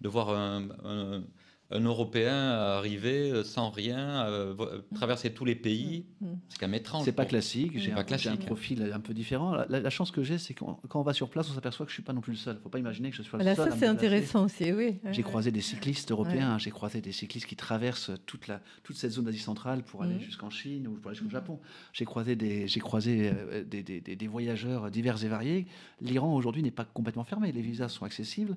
de voir un, un- un Européen arriver sans rien, euh, vo- traverser tous les pays. Mhm. C'est quand même étrange. C'est pas classique, j'ai C'est un, profil un peu différent. La, la- la chance que j'ai, c'est que quand on va sur place, on s'aperçoit que je suis pas non plus le seul. faut pas imaginer que je sois le seul. ça c'est intéressant aussi, oui. J'ai croisé des cyclistes européens, j'ai croisé des cyclistes qui traversent toute, la, toute cette zone d'Asie centrale pour aller jusqu'en Chine ou pour aller jusqu'au Japon. J'ai croisé, des, j'ai croisé euh, des, des- des- des voyageurs divers et variés. L'Iran aujourd'hui n'est pas complètement fermé, les visas sont accessibles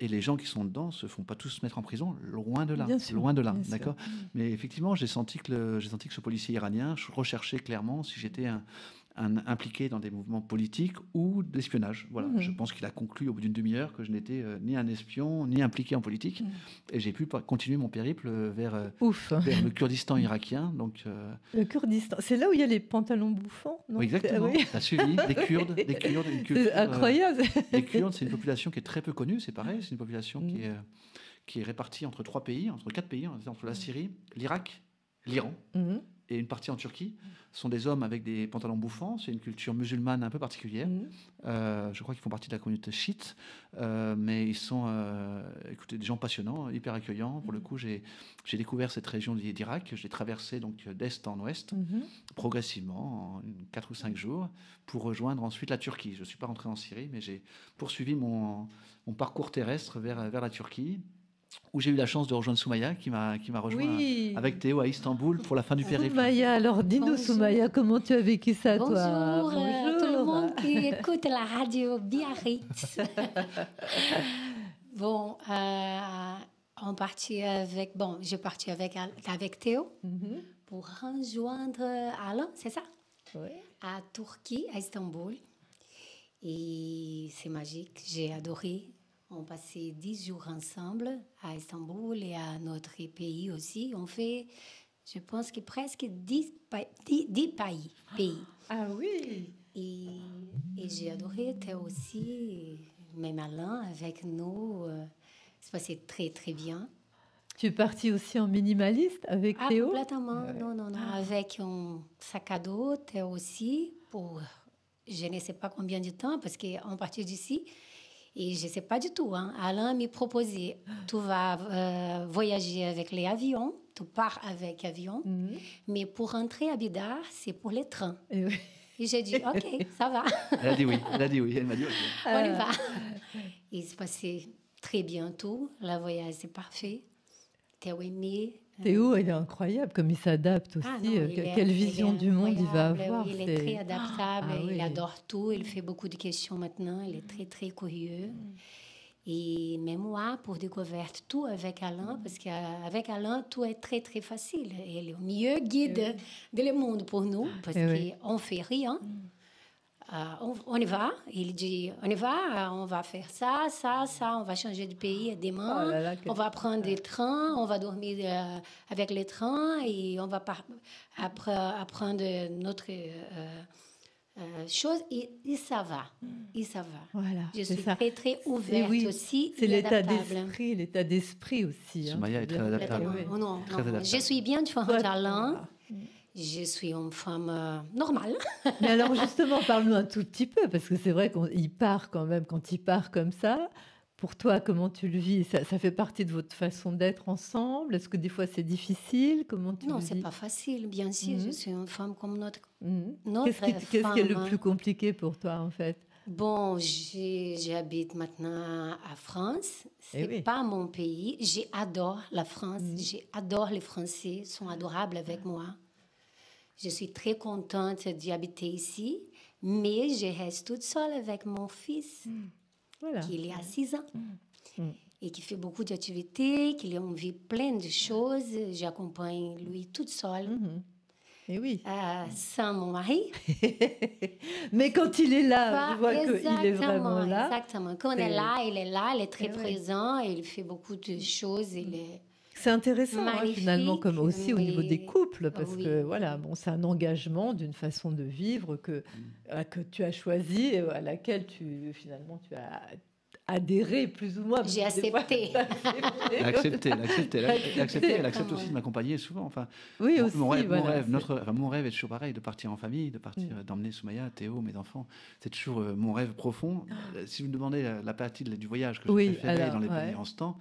et les gens qui sont dedans se font pas tous mettre en prison, loin de là. Sûr, loin de là, d'accord? Mais effectivement, j'ai senti, que j'ai senti que ce policier iranien recherchait clairement si j'étais un, un impliqué dans des mouvements politiques ou d'espionnage. Voilà. Mhm. Je pense qu'il a conclu au bout d'une demi-heure que je n'étais euh, ni un espion ni impliqué en politique. Mhm. Et j'ai pu continuer mon périple euh, vers, euh, Ouf. vers le Kurdistan irakien. Donc, euh, Le Kurdistan, c'est là où il y a les pantalons bouffants non? Oui, exactement. C'est- oui. Ça a suivi. Les Kurdes, les Kurdes, une culture, C'est euh, incroyable. les Kurdes, c'est une population qui est très peu connue, c'est pareil, c'est une population qui, est, qui est répartie entre trois pays, entre quatre pays, entre la Syrie, l'Irak, l'Iran Mhm. Et une partie en Turquie. Ce sont des hommes avec des pantalons bouffants, c'est une culture musulmane un peu particulière. Mhm. Euh, je crois qu'ils font partie de la communauté chiite, euh, mais ils sont euh, écoutez, des gens passionnants, hyper accueillants. Pour le coup, j'ai découvert cette région d'Irak, je l'ai traversée d'est en ouest, Mhm. progressivement, en 4 ou 5 jours, pour rejoindre ensuite la Turquie. Je ne suis pas rentré en Syrie, mais j'ai poursuivi mon, mon parcours terrestre vers, vers la Turquie, où j'ai eu la chance de rejoindre Soumaya, qui m'a qui m'a rejoint Oui. avec Théo à Istanbul pour la fin du périple. Soumaya, alors dis-nous Bonjour. Soumaya, comment tu as vécu ça Bonjour, toi euh, tout le monde qui écoute la radio Biarritz. bon, euh, on partit avec, bon, j'ai parti avec, avec Théo Mhm. pour rejoindre Alain, c'est ça Ouais. à Turquie, à Istanbul. Et c'est magique, j'ai adoré. On passait dix jours ensemble à Istanbul et à notre pays aussi. On fait, je pense que presque dix, dix- dix pays. pays. Ah oui. Et, et j'ai adoré Théo aussi, même Alain avec nous. euh, Ça passait très très bien. Tu es partie aussi en minimaliste avec Ah, Théo? complètement. Non, non, non. Avec un sac à dos, Théo aussi, pour je ne sais pas combien de temps, parce qu'on partit d'ici. Et je ne sais pas du tout. Hein. Alain m'a proposé, tu vas euh, voyager avec les avions, tu pars avec avion, Mhm. mais pour rentrer à Bidar, c'est pour les trains. Et oui. Et j'ai dit, OK, ça va, Elle a dit oui. Elle a dit oui. Elle m'a dit ok. on y Ah. va. Et il se passait très bien tout. Le voyage, c'est parfait. Théo aimé. Théo, il est incroyable comme il s'adapte aussi. Ah non, Euh, il que- est- Quelle vision du monde il va avoir. oui, il est très adaptable, Ah oui. il adore tout, il fait beaucoup de questions maintenant, il est très très curieux. Et même moi, pour découvrir tout avec Alain, parce qu'avec Alain, tout est très très facile. Il est le meilleur guide de le monde pour nous, parce Eh oui. qu'on ne fait rien. Euh, on, on y va, il dit, on y va, on va faire ça, ça, ça, on va changer de pays demain. Oh là là, quel- On va prendre des trains, on va dormir euh, avec les trains et on va apprendre notre euh, euh, chose et, et ça va. Et ça va. Voilà, Je suis ça. très, très ouverte oui, aussi. C'est l'état d'esprit, l'état d'esprit aussi. hein, Soumaya est très adaptable. Complètement. Oui. Non, non, Très non. adaptable. Je suis bien différente Toi, d'Alain. Je suis une femme euh, normale. Mais alors justement, parle-nous un tout petit peu, parce que c'est vrai qu'il part quand même, quand il part comme ça, pour toi, comment tu le vis? Ça, ça fait partie de votre façon d'être ensemble? Est-ce que des fois c'est difficile? Comment tu Non, c'est pas facile, bien sûr. Mhm. Je suis une femme comme notre. Notre Qu'est-ce qui, qu'est-ce qui est le plus compliqué pour toi en fait? Bon, j'habite maintenant à France. C'est Eh oui. pas mon pays. J'adore la France. Mhm. J'adore les Français. Ils sont adorables avec moi. Je suis très contente d'y habiter ici. Mais je reste toute seule avec mon fils, Voilà. qui a 6 ans. Mhm. Et qui fait beaucoup d'activités, qui a une vie pleine de choses. J'accompagne lui toute seule, Mhm. Et oui. euh, sans mon mari. Mais quand il est là, Bah, je vois qu'il est vraiment là. Exactement. Quand on est là, il est là, il est très Eh ouais. présent, il fait beaucoup de choses. Il est... C'est intéressant hein, finalement, comme aussi au niveau des couples, parce oui. que voilà, bon, c'est un engagement d'une façon de vivre que, euh, que tu as choisi, et à laquelle tu finalement tu as adhéré plus ou moins. J'ai accepté. accepté. Accepté, accepté, elle a accepté, elle accepte aussi de m'accompagner souvent. Enfin, Oui, mon, aussi. mon rêve, mon, voilà, rêve, notre, enfin, mon rêve est toujours pareil, de partir en famille, de partir, Mm. d'emmener Soumaya, Théo, mes enfants. C'est toujours euh, mon rêve profond. Euh, Si vous me demandez la, la partie de- du voyage que j'ai Oui, alors, dans les ouais. pays en ce temps,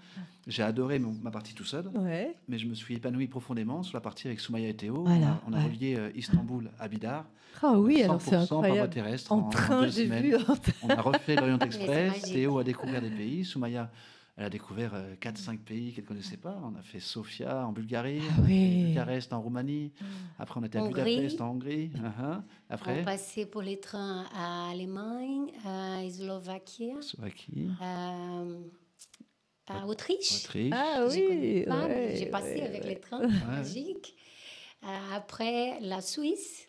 j'ai adoré mon- ma partie tout seul, Ouais. mais je me suis épanoui profondément sur la partie avec Soumaya et Théo. Voilà, on a, on a ouais. relié euh, Istanbul à Bidar. Ah oui, 100% alors c'est par voie incroyable. terrestre. En train, deux j'ai semaines. vu. On a refait l'Orient Express. Théo a découvert des pays. Soumaya, elle a découvert 4-5 pays qu'elle ne connaissait pas. On a fait Sofia en Bulgarie, Ah oui. Bucarest en Roumanie. Après, on était à Hongrie. Budapest en Hongrie. Uh-huh. Après, On passait pour les trains à Allemagne, à Slovaquie, Slovaquie, euh, à Autriche. Autriche. Ah oui. ouais, J'ai passé ouais, avec ouais. les trains magiques. Euh, après, la Suisse.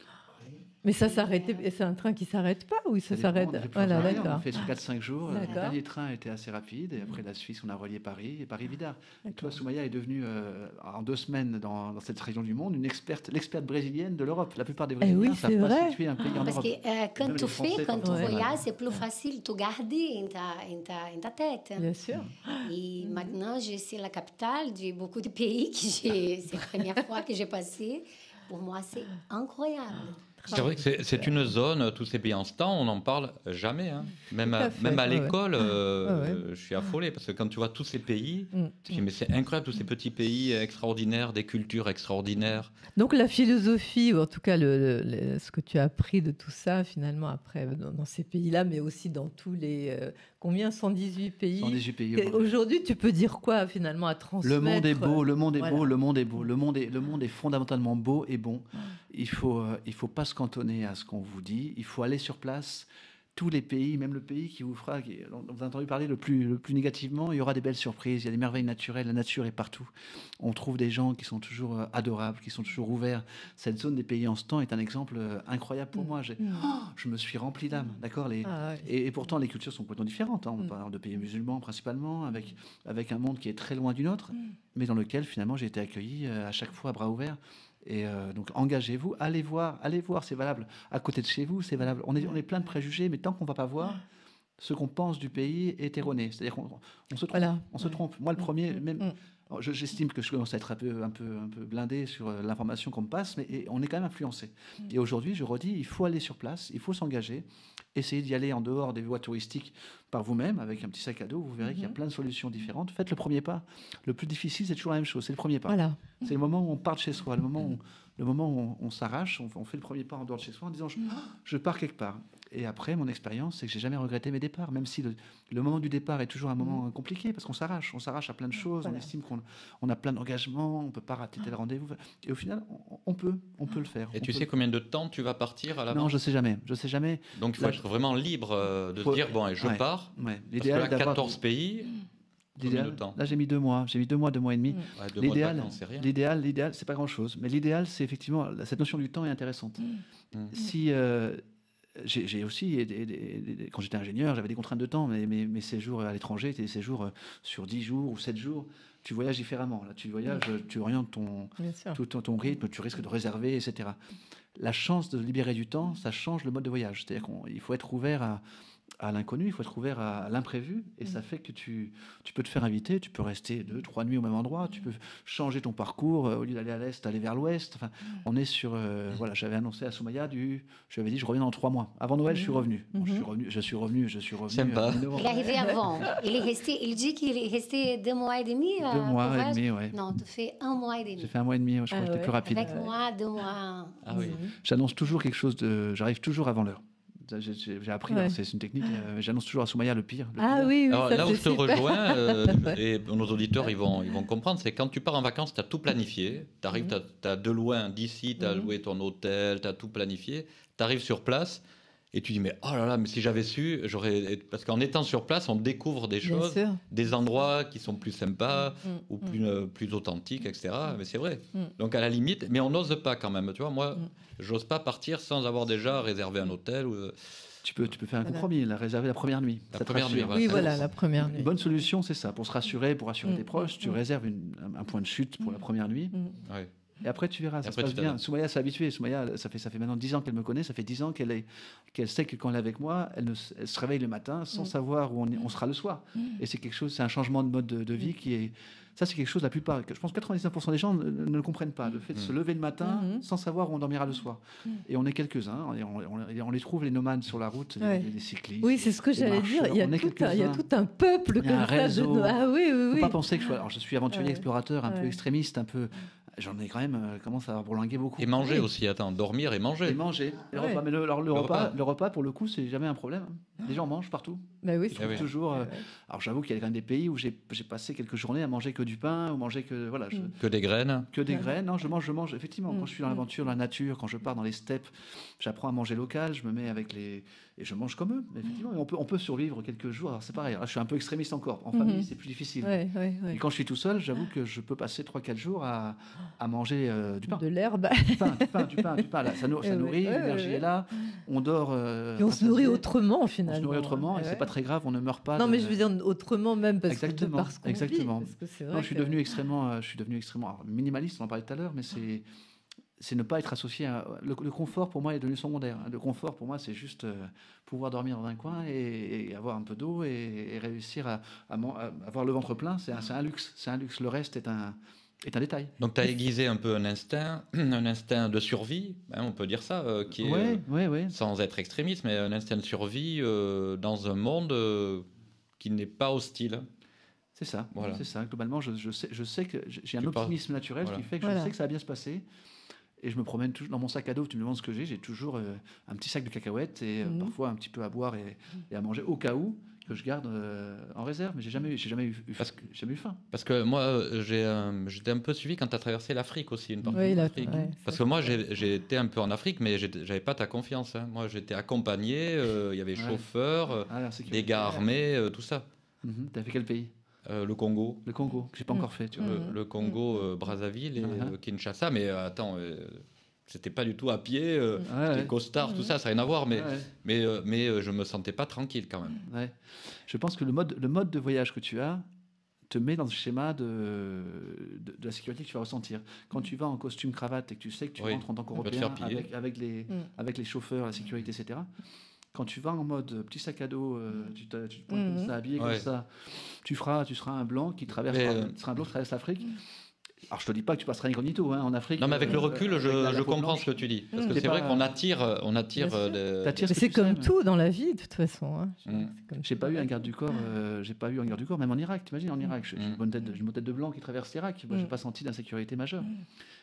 Mais ça s'arrêtait. et C'est un train qui s'arrête pas ou ça s'arrête on a fait plus Voilà, rien, On a fait sur 4-5 jours. Le dernier train était assez rapide. Et après la Suisse, on a relié Paris et Paris-Vidar. Toi, Soumaya est devenue, euh, en deux semaines dans, dans cette région du monde, une experte, l'experte brésilienne de l'Europe. La plupart des Brésiliens Eh oui, ne savent c'est pas vrai. situer un pays en Parce que Europe. euh, quand tu fais, quand tu voyages, c'est plus facile de garder en ta, en ta, en ta tête. Bien sûr. Et maintenant, je suis la capitale de beaucoup de pays que j'ai, c'est la première fois que j'ai passé. Pour moi, c'est incroyable. C'est vrai que c'est- une zone, tous ces pays en ce temps, on n'en parle jamais. hein. Même, à à, fait, même à ouais, ouais. l'école, euh, Ouais, je suis affolé parce que quand tu vois tous ces pays, Mm. tu dis mais c'est incroyable, tous ces petits pays extraordinaires, des cultures extraordinaires. Donc la philosophie, ou en tout cas le, le- le- ce que tu as appris de tout ça finalement après dans, dans ces pays-là, mais aussi dans tous les euh, combien? 118 pays? 118 pays. Aujourd'hui, tu peux dire quoi finalement à transmettre? Le monde est beau, le monde est voilà. beau, le monde est beau, le monde est, le monde est fondamentalement beau et bon. Il faut, euh, il faut pas se cantonner à ce qu'on vous dit. Il faut aller sur place, tous les pays, même le pays qui vous fera, qui, on vous a entendu parler le plus, le plus négativement, il y aura des belles surprises, il y a des merveilles naturelles, la nature est partout. On trouve des gens qui sont toujours euh, adorables, qui sont toujours ouverts. Cette zone des pays en ce temps est un exemple euh, incroyable pour Mm. moi. Mm. Oh, je me suis rempli d'âme, d'accord les, Ah, et, et pourtant, les cultures sont complètement différentes. hein. On Mm. parle de pays musulmans principalement, avec, avec un monde qui est très loin du nôtre, mais dans lequel finalement j'ai été accueilli euh, à chaque fois à bras ouverts. Et euh, donc engagez-vous, allez voir, allez voir, c'est valable. À côté de chez vous, c'est valable. On est, on est plein de préjugés, mais tant qu'on va pas voir, ce qu'on pense du pays est erroné. C'est-à-dire qu'on on se trompe. Voilà. On se trompe. Moi, le premier, même, Mm. je- j'estime que je commence à être un peu, un peu, un peu blindé sur euh, l'information qu'on me passe, mais et on est quand même influencé. Mm. Et aujourd'hui, je redis, il faut aller sur place, il faut s'engager, essayer d'y aller en dehors des voies touristiques par vous-même, avec un petit sac à dos. Vous verrez qu'il y a Mhm. plein de solutions différentes. Faites le premier pas. Le plus difficile, c'est toujours la même chose. C'est le premier pas. Voilà. C'est le moment où on part de chez soi, le moment où, le moment où on, on s'arrache, on, on fait le premier pas en dehors de chez soi en disant je, je pars quelque part. Et après, mon expérience, c'est que j'ai jamais regretté mes départs, même si le, le moment du départ est toujours un moment euh, compliqué, parce qu'on s'arrache, on s'arrache à plein de choses, on estime qu'on on a plein d'engagements, on peut pas rater tel rendez-vous. Et au final, on, on peut, on peut le faire. Et On tu peut sais combien de temps tu vas partir à l'avance Non, je sais jamais. Je sais jamais. Donc il faut Là, être vraiment libre euh, de Faut- dire bon, et je ouais. pars. Ouais. Parce que L'idéal là, d'avoir- 14 pays, combien l'idéal- de temps Là, j'ai mis deux mois. J'ai mis deux mois, deux mois et demi. Mm. ouais, L'idéal, l'idéal, l'idéal, c'est pas grand chose. Mais l'idéal, c'est effectivement cette notion du temps est intéressante. Mm. Si euh, j'ai aussi, quand j'étais ingénieur, j'avais des contraintes de temps, mais mes, mes séjours à l'étranger étaient des séjours euh, sur 10 jours ou 7 jours. Tu voyages différemment. Là, tu voyages, tu orientes ton, tout ton, ton rythme, tu risques de réserver, etc. La chance de libérer du temps, ça change le mode de voyage. C'est-à-dire qu'il faut être ouvert à, à l'inconnu, il faut être ouvert à l'imprévu, et ça fait que tu, tu peux te faire inviter, tu peux rester deux, trois nuits au même endroit, tu peux changer ton parcours, euh, au lieu d'aller à l'est, aller vers l'ouest. Enfin, on est sur, euh, voilà, j'avais annoncé à Soumaya du, je lui avais dit, je reviens dans trois mois. Avant Noël, je suis revenu. Bon, je suis revenu, je suis revenu, je suis revenu. Sympa. euh. Il est arrivé avant. Il est resté, il dit qu'il est resté deux mois et demi. euh, Deux mois et demi, ouais. Non, tu fais un mois et J'ai demi. fait un mois et demi, je crois Ah que j'étais ouais. plus rapide. Avec moi, deux mois. Ah oui. J'annonce toujours quelque chose de. J'arrive toujours avant l'heure. J'ai appris, Ouais. alors c'est une technique. euh, J'annonce toujours à Soumaya le pire. le Ah pire. oui, oui. Alors ça, là où je te rejoins, euh, Ouais. et nos auditeurs ils vont, ils vont comprendre, c'est quand tu pars en vacances, tu as tout planifié. Tu arrives, Mhm. tu as, de loin d'ici, tu as Mhm. loué ton hôtel, tu as tout planifié. Tu arrives sur place et tu dis Mais oh là là, mais si j'avais su, j'aurais. Parce qu'en étant sur place, on découvre des choses, des endroits qui sont plus sympas Mm, ou mm. plus, euh, plus authentiques, etc. Mais c'est vrai. Mm. Donc à la limite, mais on n'ose pas quand même. Tu vois, moi, Mm. j'ose pas partir sans avoir déjà réservé un hôtel. Ou... euh, Tu peux, tu peux faire un Voilà. compromis, la réserver la première nuit. La Ça première nuit, voilà. Oui, voilà, la première Une nuit. bonne solution, c'est ça. Pour se rassurer, pour rassurer Mm, tes proches, tu mm. réserves une- un, point de chute pour la première nuit. Mm. ouais. Et après, tu verras, ça après, se passe bien. Soumaya s'est habituée. Soumaya, ça fait, ça fait maintenant 10 ans qu'elle me connaît. Ça fait 10 ans qu'elle est- qu'elle sait que quand elle est avec moi, elle, ne s- elle se réveille le matin sans Mm. savoir où on, on sera le soir. Et c'est quelque chose, c'est un changement de mode de, de vie qui est. Ça, c'est quelque chose, la plupart, je pense que 99% des gens ne, ne le comprennent pas. Le fait de se Mm. lever le matin Mhm. sans savoir où on dormira le soir. Et on est quelques-uns. Et on, on- on les trouve, les nomades sur la route, les- Ouais. les, les cyclistes. Oui, c'est ce que j'allais dire. Il y, a tout un, il y a quelques-uns. tout un peuple comme un ça. de Ah oui, oui, faut oui. pas penser que je, sois- alors, je suis aventurier, Ouais. explorateur, un peu extrémiste, un peu. J'en ai quand même euh, commence à bourlinguer beaucoup. Et manger Oui. aussi, attends, dormir et manger. Et manger. Les Ouais. repas. Mais le, alors, le Le repas, repas. le repas, pour le coup, c'est jamais un problème. Les gens mangent partout. Bah oui, Ah oui. toujours. euh, Ouais. Alors j'avoue qu'il y a quand même des pays où j'ai passé quelques journées à manger que du pain ou manger que voilà. je- Mm. Que des graines. que des Ouais. graines. Non, je mange, je mange. Effectivement, Mm, quand je suis dans mm. l'aventure, dans la nature, quand je pars dans les steppes, j'apprends à manger local. Je me mets avec les et je mange comme eux. Mais effectivement, et on peut, on peut survivre quelques jours. Alors c'est pareil. Alors, je suis un peu extrémiste encore. En famille, c'est plus difficile. Ouais, ouais, ouais. Et quand je suis tout seul, j'avoue que je peux passer 3-4 jours à, à manger euh, du pain. De l'herbe. Du pain, du pain, du pain, du pain. Là, ça, nour- ça Ouais, nourrit, ouais, ouais, l'énergie ouais. est là. On dort. euh, Et on se nourrit autrement, On finalement. se nourrit autrement et Ouais. c'est pas très grave. On ne meurt pas. Non, de- mais je veux dire autrement même parce que Exactement, parce qu'on vit, exactement. parce que c'est Non, vrai je suis que- devenu extrêmement, euh, je suis devenu extrêmement minimaliste. On en parlait tout à l'heure, mais c'est c'est ne pas être associé à le, le confort pour moi est devenu secondaire. Le confort pour moi c'est juste euh, pouvoir dormir dans un coin et, et avoir un peu d'eau et, et réussir à, à avoir le ventre plein. C'est un, c'est un luxe. C'est un luxe. Le reste est un est un détail. Donc tu as aiguisé un peu un instinct, un instinct de survie, hein, on peut dire ça, euh, qui est, Ouais, euh, ouais, ouais. sans être extrémiste, mais un instinct de survie euh, dans un monde euh, qui n'est pas hostile. C'est ça. Voilà. C'est ça. Globalement, je, je sais, je sais que j'ai un parles- optimisme naturel voilà. qui fait que Voilà. je sais que ça va bien se passer. Et je me promène toujours dans mon sac à dos. Tu me demandes ce que j'ai. J'ai toujours euh, un petit sac de cacahuètes et euh, Mhm. parfois un petit peu à boire et, et à manger au cas où que je garde euh, en réserve. Mais j'ai jamais, eu- j'ai jamais eu, Parce que- j'ai jamais eu faim. Parce que moi, euh, j'ai, euh, j'étais un peu suivi quand tu as traversé l'Afrique aussi, une partie Oui, de la- l'Afrique. ouais, Parce que moi, j'ai j'ai été un peu en Afrique, mais j'avais pas ta confiance. hein. Moi, j'étais accompagné, euh, il y avait Ouais. chauffeur, Ah, des gars armés, euh, tout ça. Mhm. T'as fait quel pays? Euh, le Congo. Le Congo, que j'ai pas encore fait. Tu vois. Le, le Congo, euh, Brazzaville et Mhm. euh, Kinshasa. Mais euh, attends, euh, c'était pas du tout à pied. euh, Ouais, ouais. costard, tout Mhm. ça, ça n'a rien à voir. Mais, Ouais, mais, euh, mais euh, je me sentais pas tranquille quand même. ouais. Je pense que le mode, le mode de voyage que tu as te met dans ce schéma de, de, de la sécurité que tu vas ressentir. Quand tu vas en costume cravate et que tu sais que tu Oui, rentres en tant qu'Européen avec, avec, les, Mm. avec les chauffeurs, la sécurité, etc. Quand tu vas en mode petit sac à dos, euh, tu, te, tu te pointes comme ça, habillé Ouais. comme ça, tu, feras, tu seras un blanc qui traverse, euh, tu seras un blanc qui traverse l'Afrique. Alors je te dis pas que tu passeras incognito hein, en Afrique. Non, mais avec le euh, recul, avec je, comprends blanche. ce que tu dis. Parce Mhm. que C'est vrai qu'on attire, euh, on attire euh, ce c'est comme sais, tout dans la vie, de toute façon. hein. Mm. comme J'ai pas eu un garde du corps, euh, j'ai pas eu un garde du corps, même en Irak. T'imagines en Irak, je- j'ai Mm. une bonne tête, de- j'ai une bonne tête de blanc qui traverse l'Irak. Moi, j'ai Mm. pas senti d'insécurité majeure.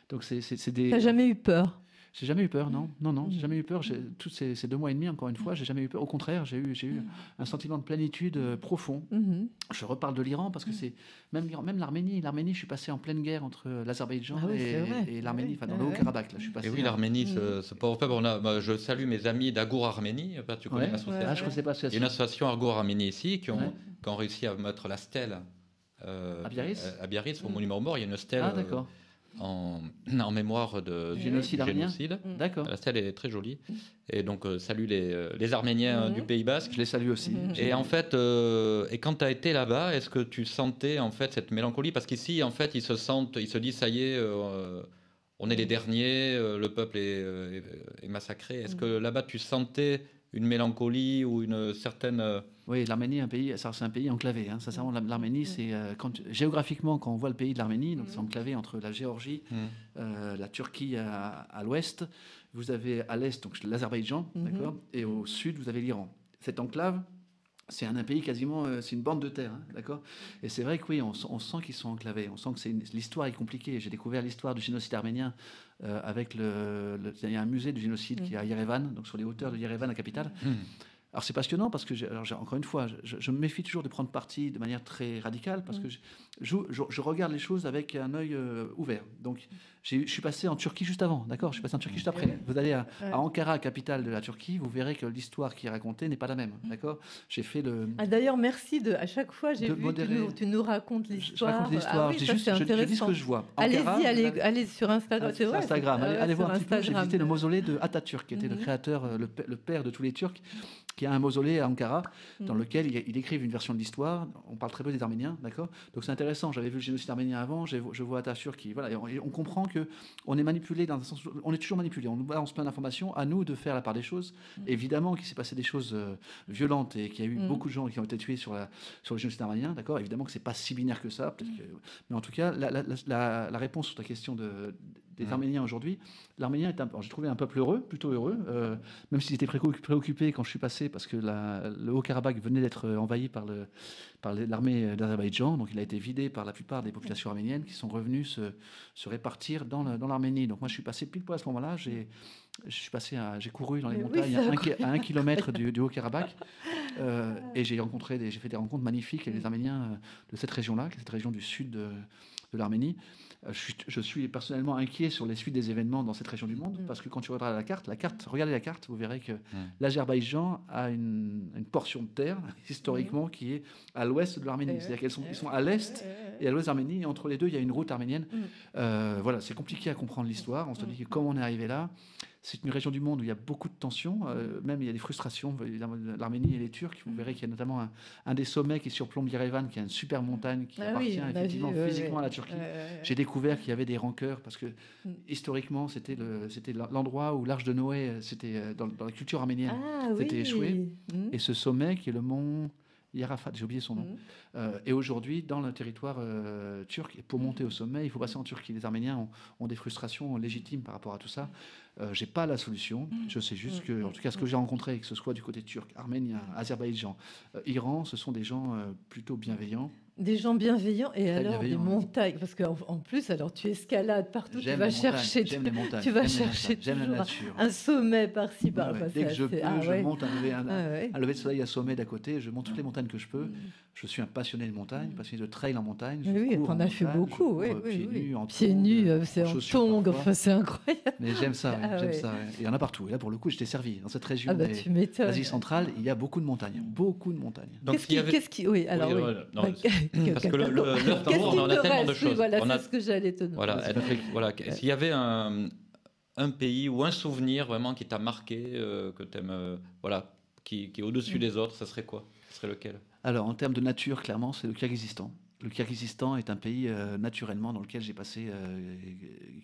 Donc c'est des. T'as jamais eu peur? J'ai jamais eu peur, non, non, non, j'ai Mm. jamais eu peur. J'ai- Tous ces, ces deux mois et demi, encore une fois, j'ai jamais eu peur. Au contraire, j'ai eu, j'ai eu un sentiment de plénitude euh, profond. Mhm. Je reparle de l'Iran Mm. parce que c'est même l'Arménie. L'Arménie, je suis passé en pleine guerre entre euh, l'Azerbaïdjan Ah oui, et, et l'Arménie, enfin dans le ouais, Haut-Karabakh. Là, je suis passé. Et oui, en- l'Arménie, Mm. ce, ce pauvre peuple, on a, je salue mes amis d'Agour Arménie. Bah, tu connais Ouais. l'association Ah, je ne sais pas. Il y a une association Agour Arménie ici qui ont, Ouais. qui ont réussi à mettre la stèle euh, À Biarritz à Biarritz, au Mm. monument aux morts. Il y a une stèle Ah euh, d'accord. En, en mémoire de, Du génocide arménien génocide. Mm. D'accord. La stèle est très jolie. Et donc, euh, salut les, euh, les Arméniens Mhm. du Pays Basque. Je les salue aussi. Mhm. J'ai- Et en fait, euh, et quand tu as été là-bas, est-ce que tu sentais en fait cette mélancolie? Parce qu'ici, en fait, ils se sentent, ils se disent ça y est, euh, on est les derniers, euh, le peuple est, euh, est- est massacré. Est-ce que là-bas, tu sentais une mélancolie ou une certaine euh, Oui, l'Arménie, un pays, c'est un pays enclavé. Hein. Sincèrement, la- l'Arménie, c'est euh, géographiquement, quand on voit le pays de l'Arménie, donc c'est enclavé entre la Géorgie, hmm, euh, la Turquie à, à l'ouest, vous avez à l'est donc l'Azerbaïdjan, Mhm. d'accord, et au sud vous avez l'Iran. Cette enclave, c'est un, un pays quasiment, euh, c'est une bande de terre, hein, d'accord. Et c'est vrai que oui, on, sent- on sent qu'ils sont enclavés. On sent que l'histoire est compliquée. J'ai découvert l'histoire du génocide arménien euh, avec le, le- il y a un musée du génocide qui est à Yerevan, donc sur les hauteurs de Yerevan, la capitale. Alors c'est passionnant parce que, alors, encore une fois, je, je me méfie toujours de prendre parti de manière très radicale parce que je, je, regarde les choses avec un œil euh, ouvert. Donc je suis passé en Turquie juste avant, d'accord? Je suis passé en Turquie juste après. Vous allez à, Ouais. à Ankara, capitale de la Turquie, vous verrez que l'histoire qui est racontée n'est pas la même, d'accord? J'ai fait le... Ah, D'ailleurs, merci de. À chaque fois, j'ai vu, tu nous, tu nous racontes Je, je l'histoire. raconte l'histoire, Ah oui, je, dis ce que je vois. Allez-y, allez, allez sur Instagram. Ah, sur vrai. Instagram. Allez, ouais, allez sur voir un petit peu. J'ai visité le mausolée de Atatürk, qui était le créateur, euh, le père de tous les Turcs, qui a un mausolée à Ankara, dans Mhm. lequel il, il écrive une version de l'histoire. On parle très peu des Arméniens, d'accord? Donc c'est intéressant. J'avais vu le génocide arménien avant. Je vois Atatürk qui, voilà, et on, et on comprend que on est manipulé dans un sens. On est toujours manipulé. On nous balance plein d'informations. À nous de faire la part des choses. Évidemment qu'il s'est passé des choses euh, violentes et qu'il y a eu Mhm. beaucoup de gens qui ont été tués sur la sur le génocide arménien, d'accord? Évidemment que c'est pas si binaire que ça. que- mais en tout cas, la, la- la- la réponse sur ta question de, des. Arméniens aujourd'hui, l'Arménien est un, j'ai trouvé un peuple heureux, plutôt heureux, euh, même s'ils étaient préoccupés préoccupés quand je suis passé, parce que la- le Haut-Karabakh venait d'être envahi par, le, par les- l'armée d'Azerbaïdjan, donc il a été vidé par la plupart des populations arméniennes qui sont revenues se, se répartir dans, le- dans l'Arménie. Donc moi je suis passé pile poil à ce moment-là, j'ai, je suis passé à- j'ai couru dans les Mais montagnes à, un, ki- à un kilomètre du, du Haut-Karabakh, euh, et j'ai rencontré, des- j'ai fait des rencontres magnifiques avec les Arméniens euh, de cette région-là, cette région du sud de, de l'Arménie. Euh, Je suis, je suis personnellement inquiet sur les suites des événements dans cette région du monde, Mm. parce que quand tu regardes la carte, la carte, regardez la carte, vous verrez que Mm. l'Azerbaïdjan a une, une portion de terre, historiquement, qui est à l'ouest de l'Arménie. Eh. C'est-à-dire qu'ils sont, Eh ils sont ouais. à l'est Euh, et à l'ouest de l'Arménie, et entre les deux, il y a une route arménienne. Mm. Euh, voilà, c'est compliqué à comprendre l'histoire. On se dit que comment on est arrivé là. C'est une région du monde où il y a beaucoup de tensions, euh, même il y a des frustrations. L'Arménie et les Turcs, vous verrez qu'il y a notamment un, un des sommets qui surplombe Yerevan, qui est une super montagne qui Ah appartient oui, effectivement vu, physiquement ouais. à la Turquie. J'ai découvert qu'il y avait des rancœurs parce que Mm. historiquement, c'était le- c'était l'endroit où l'Arche de Noé, euh, c'était euh, dans, dans la culture arménienne. Ah C'était oui. échoué. Mm. Et ce sommet qui est le mont Yarafat, j'ai oublié son nom. Mm. Euh, et aujourd'hui, dans le territoire euh, turc, et pour monter au sommet, il faut passer en Turquie. Les Arméniens ont, ont des frustrations légitimes par rapport à tout ça. Euh, j'ai pas la solution. Je sais juste que, en tout cas, ce que j'ai rencontré, que ce soit du côté turc, arménien, azerbaïdjan, euh, Iran, ce sont des gens plutôt bienveillants. Des gens bienveillants et Très alors des montagnes. Parce qu'en en plus, alors tu escalades partout, tu vas chercher J'aime les montagnes. tu vas chercher la nature. un sommet par-ci, par Ouais, Dès que je peux, Ah je ouais. monte un lever, un, Ah un lever de soleil à sommet d'à côté, je monte toutes les montagnes que je peux. Je suis un passionné de montagne, passionné de trail en montagne. je Mm. Oui, en as fait montagne, je beaucoup, cours, oui, oui, pieds oui. nus, en Pieds nus, euh, euh, c'est en tongs, enfin c'est incroyable. Mais j'aime ça, ouais, Ah j'aime ouais. ça. ouais. Il y en a partout. Et là, pour le coup, j'étais servi. Dans cette région Ah bah d'Asie centrale, il y a beaucoup de montagnes. Beaucoup de montagnes. Donc, Qu'est-ce qui, avait- qu'est-ce qui, oui, alors Oui, oui. voilà, non, Bah, parce que le- le- qui on en a te tellement de choses. Voilà, On a- c'est ce que j'allais te demander. Voilà. S'il y avait un, un pays ou un souvenir vraiment qui t'a marqué, euh, que t'aimes, voilà, qui, qui est au-dessus Mm. des autres, ça serait quoi? Ce serait lequel? Alors, en termes de nature, clairement, c'est le Kyrgyzstan. Le Kyrgyzstan est un pays euh, naturellement dans lequel j'ai passé euh,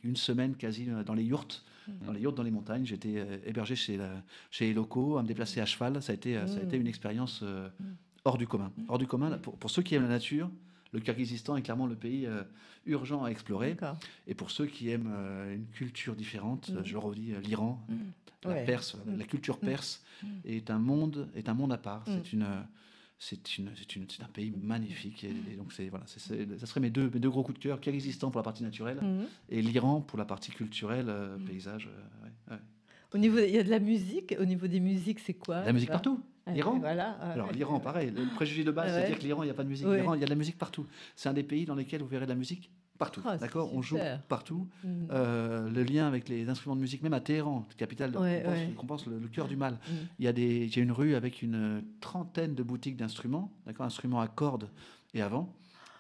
une semaine quasi euh, dans les yourtes, Mm. dans les yourtes dans les montagnes. J'étais euh, hébergé chez, la- chez les locaux, à me déplacer à cheval. Ça a été, ça a été une expérience Mm. hors du commun. Hors du commun, pour, pour ceux qui aiment la nature, le Kyrgyzstan est clairement le pays urgent à explorer. Et pour ceux qui aiment une culture différente, Mm. euh, je le redis, l'Iran, la Ouais. Perse, la culture perse est un monde, est un monde à part. C'est une, c'est une, c'est une, c'est un pays magnifique. Et, et donc c'est voilà, ça serait mes deux, mes deux gros coups de cœur, Kyrgyzstan pour la partie naturelle Mhm. et l'Iran pour la partie culturelle, euh, Mm. paysage. euh, ouais, ouais. Au niveau, il y a de la musique. Au niveau des musiques, c'est quoi? La musique partout. L'Iran Voilà. Alors l'Iran, pareil. Le préjugé de base, c'est dire que l'Iran, il n'y a pas de musique. L'Iran, il y a de la musique partout. C'est un des pays dans lesquels vous verrez de la musique partout. Ah, D'accord? On joue partout. Mhm. Euh, le lien avec les instruments de musique, même à Téhéran, capitale, Ouais, qu'on pense, ouais. qu'on pense le, le cœur du mal. Mhm. Il y a des, une rue avec une trentaine de boutiques d'instruments, d'accord, instruments à cordes et à vent.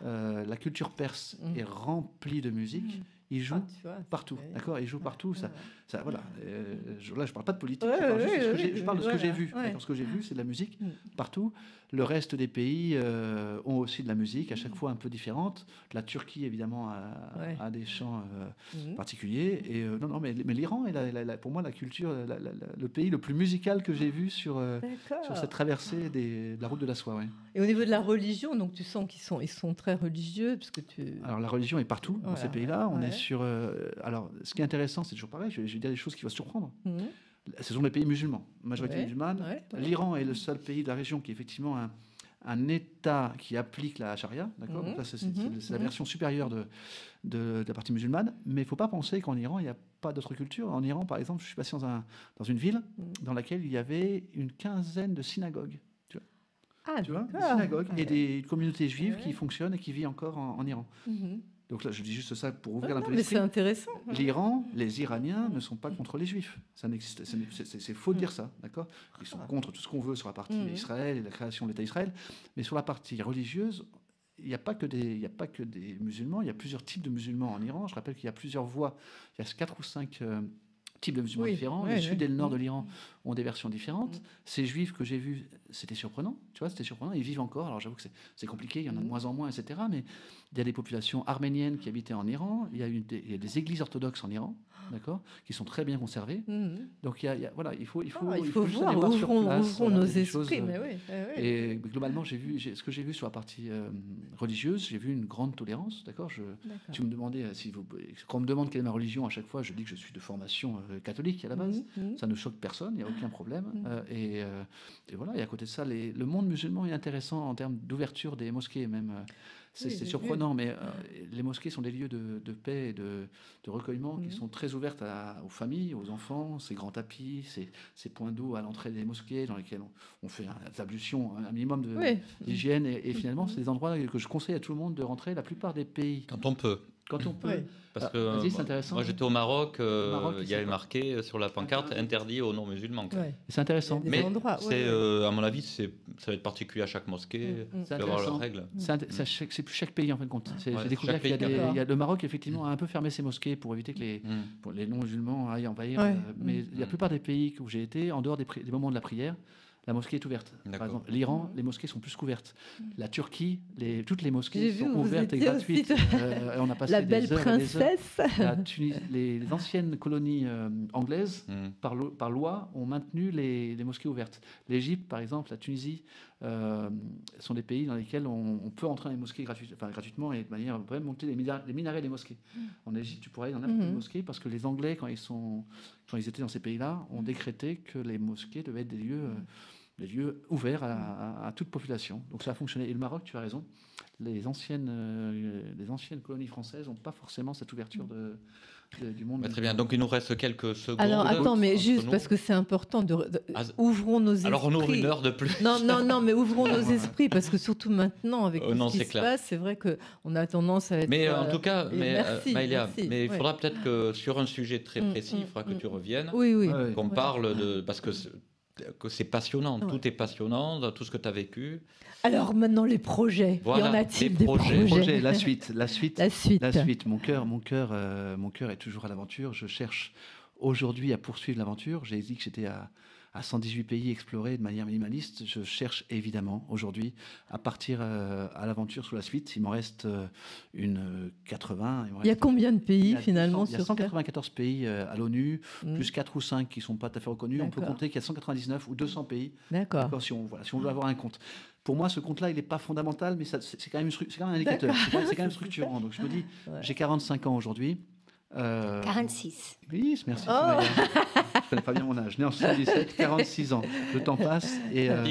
Euh, la culture perse Mm. est remplie de musique. Ils jouent Ah, vois, partout, d'accord Ils jouent partout. Ça, Ouais. ça, voilà. Euh, je, là, je parle pas de politique. Je parle, de ce que j'ai- vu. Ce que j'ai vu, c'est de la musique Mm. partout. Le reste des pays euh, ont aussi de la musique, à chaque fois un peu différente. La Turquie, évidemment, a, Mm. Ouais. a des chants. euh, Mhm. particulier. Et euh, non, non, mais, mais l'Iran est pour moi la culture, la- la- la- le pays le plus musical que j'ai vu sur, sur cette traversée des- de la route de la soie. ouais. Et au niveau de la religion, donc tu sens qu'ils sont, ils sont très religieux, parce que tu. Alors la religion est partout dans ces pays-là. On est sur. alors ce qui est intéressant, c'est toujours pareil. Je vais, je vais dire des choses qui vont surprendre. Mhm. Ce sont les pays musulmans, majorité Ouais, musulmane. ouais, ouais. L'Iran est le seul pays de la région qui est effectivement un, un État qui applique la charia, d'accord Mhm, c'est mhm, c'est la mhm. version supérieure de, de, de la partie musulmane. Mais il ne faut pas penser qu'en Iran, il n'y a pas d'autres cultures. En Iran, par exemple, je suis passé dans, un, dans une ville dans laquelle il y avait une quinzaine de synagogues. Ah, Tu vois Des d'accord. synagogues et Ouais. des communautés juives qui fonctionnent et qui vivent encore en, en Iran. Donc là, je dis juste ça pour Ah, ouvrir un non, peu mais c'est intéressant. L'Iran, les Iraniens ne sont pas contre les Juifs. Ça n'existe. c'est- faux de dire ça, d'accord? Ils sont contre tout ce qu'on veut sur la partie Mhm. Israël et la création de l'État Israël, mais sur la partie religieuse, il n'y a pas que des, il y a pas que des musulmans. Il y a plusieurs types de musulmans en Iran. Je rappelle qu'il y a plusieurs voies. Il y a quatre ou cinq euh, types de musulmans Oui, différents. ouais, le sud ouais. et le nord de Mhm. l'Iran ont des versions différentes. Ces juifs que j'ai vus, c'était surprenant. Tu vois, c'était surprenant. Ils vivent encore. Alors j'avoue que c'est- compliqué. Il y en a de moins en moins, etc. Mais il y a des populations arméniennes qui habitaient en Iran. Il y a, une des, il y a des églises orthodoxes en Iran, d'accord, qui sont très bien conservées. Mhm. Donc il y a, il y a- voilà, il faut, il faut, Ah, il il faut faut juste voir, sur ouvrons, place, ouvrons voilà, nos choses, esprits. euh, mais oui, oui. Et globalement, j'ai vu, j'ai- ce que j'ai vu sur la partie euh, religieuse, j'ai vu une grande tolérance, d'accord. Tu me demandais euh, si vous, quand on me demande quelle est ma religion, à chaque fois, je dis que je suis de formation euh, catholique à la base. Mhm, mhm. Ça ne choque personne, il n'y a aucun problème. Euh, et, et voilà, et à côté de ça, les- le monde musulman est intéressant en termes d'ouverture des mosquées, même. C'est Oui, surprenant, mais euh, les mosquées sont des lieux de, de paix et de, de recueillement qui sont très ouvertes à- aux familles, aux enfants, ces grands tapis, ces, ces points d'eau à l'entrée des mosquées dans lesquels on, on fait un, des ablutions, un minimum Oui. d'hygiène. Et, et finalement, Mm. c'est des endroits que je conseille à tout le monde de rentrer. La plupart des pays, Quand on peut. Quand on peut, Oui. Parce Ah, que c'est moi- intéressant. moi j'étais au Maroc, euh, Maroc, il y avait marqué sur la pancarte Interdit. interdit aux non-musulmans. Ouais. c'est intéressant. Mais endroits, ouais, c'est, ouais. euh, à mon avis, c'est, ça va être particulier à chaque mosquée. Mm, mm. Il C'est avoir leurs règles. C'est int- ça, chaque- c'est plus chaque pays en fin de compte. C'est- Ouais, J'ai découvert qu'il y a pays, des, d'accord. il y a- le Maroc effectivement a un peu fermé ses mosquées pour éviter que les, Mm. pour les non-musulmans aillent envahir. Ouais. euh, mais Mm. la plupart des pays où j'ai été, en dehors des, pri- des moments de la prière, la mosquée est ouverte. Par exemple, l'Iran, Mm. les mosquées sont plus couvertes. La Turquie, les, toutes les mosquées vu sont ouvertes et gratuites. Euh, et on a passé La des belle heures et des heures. princesse. La Tunis- les, les anciennes colonies euh, anglaises Mm. par, lo- par loi, ont maintenu les, les mosquées ouvertes. L'Égypte, par exemple, la Tunisie, euh, sont des pays dans lesquels on, on peut entrer dans les mosquées gratuit- enfin, gratuitement et de manière, on peut même monter les, mina- les minarets des mosquées. En Égypte, tu pourrais aller dans n'importe quelle mosquée parce que les Anglais, quand ils, sont, quand ils étaient dans ces pays-là, ont décrété que les mosquées devaient être des lieux euh, des lieux ouverts à, à- à toute population. Donc ça a fonctionné. Et le Maroc, tu as raison, les anciennes, euh, les anciennes colonies françaises n'ont pas forcément cette ouverture de, de- du monde. Bah, très bien. Donc il nous reste quelques secondes. Alors attends, mais juste parce que c'est important de, de- Ah, ouvrons nos esprits. Alors on ouvre une heure de plus. Non, non, non, mais ouvrons nos esprits parce que surtout maintenant, avec Euh, non, ce qui c'est se clair. passe, c'est vrai que on a tendance à être. Mais euh, en tout cas, mais, euh, merci, Maëlia, merci, mais il ouais. faudra peut-être que sur un sujet très Mm, précis, il mm, faudra que mm. tu reviennes, Oui, oui. Qu'on Ouais. parle de parce que que c'est passionnant, Ouais. tout est passionnant, dans tout ce que tu as vécu. Alors maintenant les projets. Voilà, y en a-t-il les des projets. projets, Projet, la suite, la suite, La suite. La suite, mon cœur, mon cœur, euh, mon cœur est toujours à l'aventure. Je cherche aujourd'hui à poursuivre l'aventure. J'ai dit que j'étais à, à 118 pays explorés de manière minimaliste. Je cherche évidemment aujourd'hui à partir euh, à l'aventure sur la suite. Il m'en reste euh, une euh, 80. m'en Il y a combien de il pays y a finalement 200 Il y a sur Terre? 194 pays euh, à l'ONU, Mm. plus 4 ou 5 qui ne sont pas tout à fait reconnus. On peut compter qu'il y a 199 ou 200 pays D'accord. Si on, voilà, si on veut avoir un compte. Pour moi, ce compte-là, il n'est pas fondamental, mais c'est quand, même quand même un indicateur. C'est quand, même- c'est quand même structurant. Donc je me dis, Ouais. j'ai 45 ans aujourd'hui. Euh, 46. Oui, merci. Oh. Connais pas bien mon âge. Né en 77, 46 ans. Le temps passe et, euh,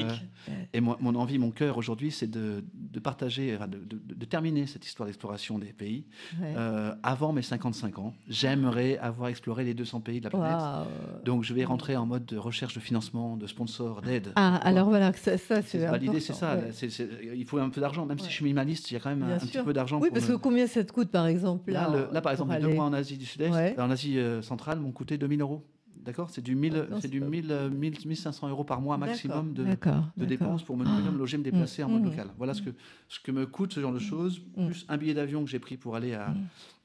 et moi- mon envie, mon cœur aujourd'hui, c'est de, de partager, de, de- de terminer cette histoire d'exploration des pays Ouais. euh, avant mes 55 ans. J'aimerais avoir exploré les 200 pays de la planète. Donc je vais rentrer en mode de recherche de financement, de sponsors, d'aide. Ah, alors voilà, ça, ça, c'est bah, L'idée, c'est ça. ouais. c'est- c'est- il faut un peu d'argent. Même si je suis minimaliste, il y a quand même un, Bien un petit peu d'argent. Oui, parce me- que combien ça te coûte par exemple Là, là, le- là, par exemple, deux mois en Asie du Sud-Est, en Asie euh, centrale, m'ont coûté 2000 euros. D'accord C'est du, 1000, Non, c'est du pas- 1000, euh, 1000, 1500 euros par mois maximum de, dépenses pour me nourrir, me loger, me déplacer en mode Mm. local. Voilà ce que, ce que me coûte ce genre de choses, plus un billet d'avion que j'ai pris pour aller à.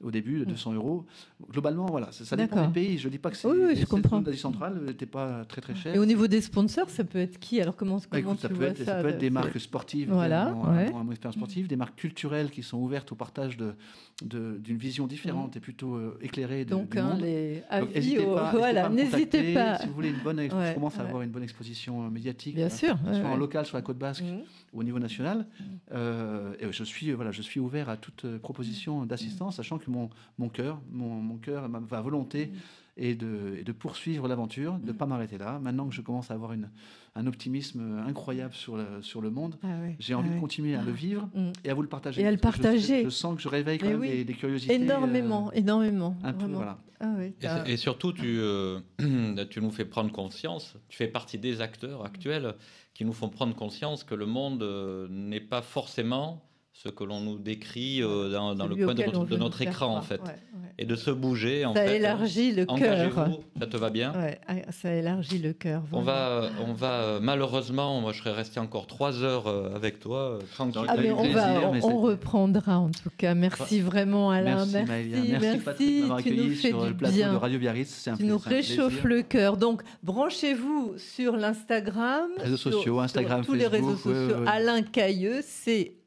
Au début de 200 euros. Globalement, voilà, ça, ça dépend des pays. Je ne dis pas que c'est Oui, oui, je c'est- comprends. l'Asie centrale n'était pas très très cher. Et au niveau des sponsors, ça peut être qui? Alors comment, Bah, comment écoute, ça, tu peut vois être, ça ça peut être des marques sportives Voilà, ont, ouais. ont une expérience sportive, des marques culturelles qui sont ouvertes au partage de- d'une vision différente et plutôt euh, éclairée de, Donc du hein, monde. les Donc, avis, n'hésitez au- pas, voilà, à n'hésitez pas. Si vous voulez une bonne, Ouais, commence à ouais. avoir une bonne exposition euh, médiatique, Bien euh, sûr. soit en local sur la côte basque Mhm. Au niveau national. Euh, et je suis, euh, voilà, je suis ouvert à toute euh, proposition d'assistance, sachant que mon, mon cœur, mon, mon cœur, ma, ma volonté est de, de poursuivre l'aventure, de ne pas m'arrêter là. Maintenant que je commence à avoir une, un optimisme incroyable sur le, sur le monde, Ah j'ai ah envie ouais. de continuer à le vivre Mm. et à vous le partager. Et à le je- partager. Je, sens que je réveille quand même oui. des, des curiosités. euh, Énormément, énormément. un peu, voilà. Ah oui, Et, surtout, tu, euh, tu nous fais prendre conscience, tu fais partie des acteurs actuels qui nous font prendre conscience que le monde euh, n'est pas forcément ce que l'on nous décrit euh, dans, dans le coin de notre, de écran, en fait. Ouais, ouais. Et de se bouger, en Ça fait. élargit le cœur. Ça te va bien? Ouais, ah, ça élargit le cœur. On va, on va euh, malheureusement, moi je serais resté encore trois heures euh, avec toi, euh, tranquille. Ah, mais on, plaisir, va, mais on, c'est- on reprendra en tout cas. Merci vraiment Alain. Merci, Merci, Maëlia. Merci, Patrick m'avoir tu nous accueilli fais sur du le plateau bien. de Radio Biarritz. C'est un Tu nous c'est réchauffes le cœur. Donc, branchez-vous sur l'Instagram. Réseaux sur- sociaux, sur Instagram, tous les réseaux sociaux. Alain Cailleux,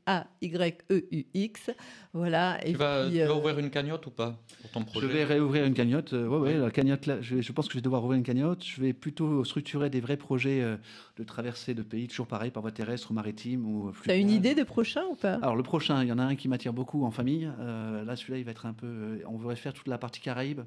C-A-Y-E-U-X. Voilà. Et Tu vas, puis, tu vas euh, ouvrir une cagnotte ou pas pour ton projet? Je vais réouvrir une cagnotte. euh, ouais, ouais, la cagnotte là, je, pense que je vais devoir rouvrir une cagnotte. Je vais plutôt structurer des vrais projets euh, de traversée de pays, toujours pareil, par voie terrestre ou maritime. ou Tu as une idée de prochain ou pas? Alors le prochain, il y en a un qui m'attire beaucoup en famille. Euh, là, celui-là, il va être un peu. euh, on voudrait faire toute la partie Caraïbes.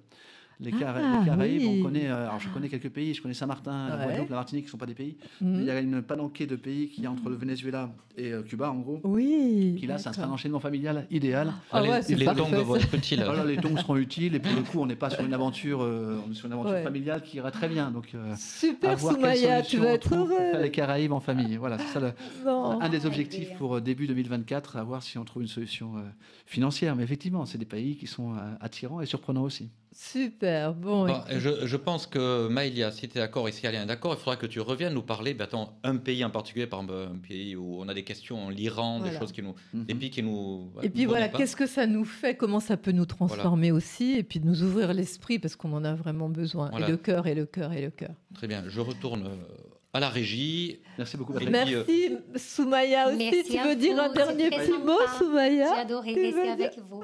Les, Cara- Ah, les Caraïbes, oui. on connaît. euh, alors je connais quelques pays. Je connais Saint-Martin, la Ouais. Guadeloupe, la Martinique, qui ne sont pas des pays. Mhm. Il y a une palanquée de pays qui est entre le Venezuela et euh, Cuba, en gros. Oui. Qui là, c'est un enchaînement familial idéal. Ah les ouais, c'est les parfait, tongs ça. vont être utiles. Voilà, les tongs seront utiles et pour le coup, on n'est pas sur une aventure, euh, on est sur une aventure Ouais. familiale qui ira très bien. Donc, euh, Super Soumaya, tu solution vas être trouve pour faire heureux. les Caraïbes en famille. Voilà, c'est ça le- un des objectifs pour euh, début 2024, à voir si on trouve une solution euh, financière. Mais effectivement, c'est des pays qui sont euh, attirants et surprenants aussi. Super. Bon. Bon, et je, je pense que Maïlia, si tu es d'accord et si Alain est d'accord, il faudra que tu reviennes nous parler ben, attends, un pays en particulier, par exemple un pays où on a des questions, l'Iran, des Voilà. choses qui nous, Mhm. des pays qui nous. Et puis nous voilà, qu'est-ce que ça nous fait Comment ça peut nous transformer aussi Et puis de nous ouvrir l'esprit parce qu'on en a vraiment besoin. Voilà. Et le cœur, et le cœur, et le cœur. Très bien, je retourne euh, à la régie. Merci beaucoup. Patrick. Merci Soumaya aussi. Merci tu veux dire un dernier petit mot, sympa. J'ai Soumaya adoré rester avec dire- vous.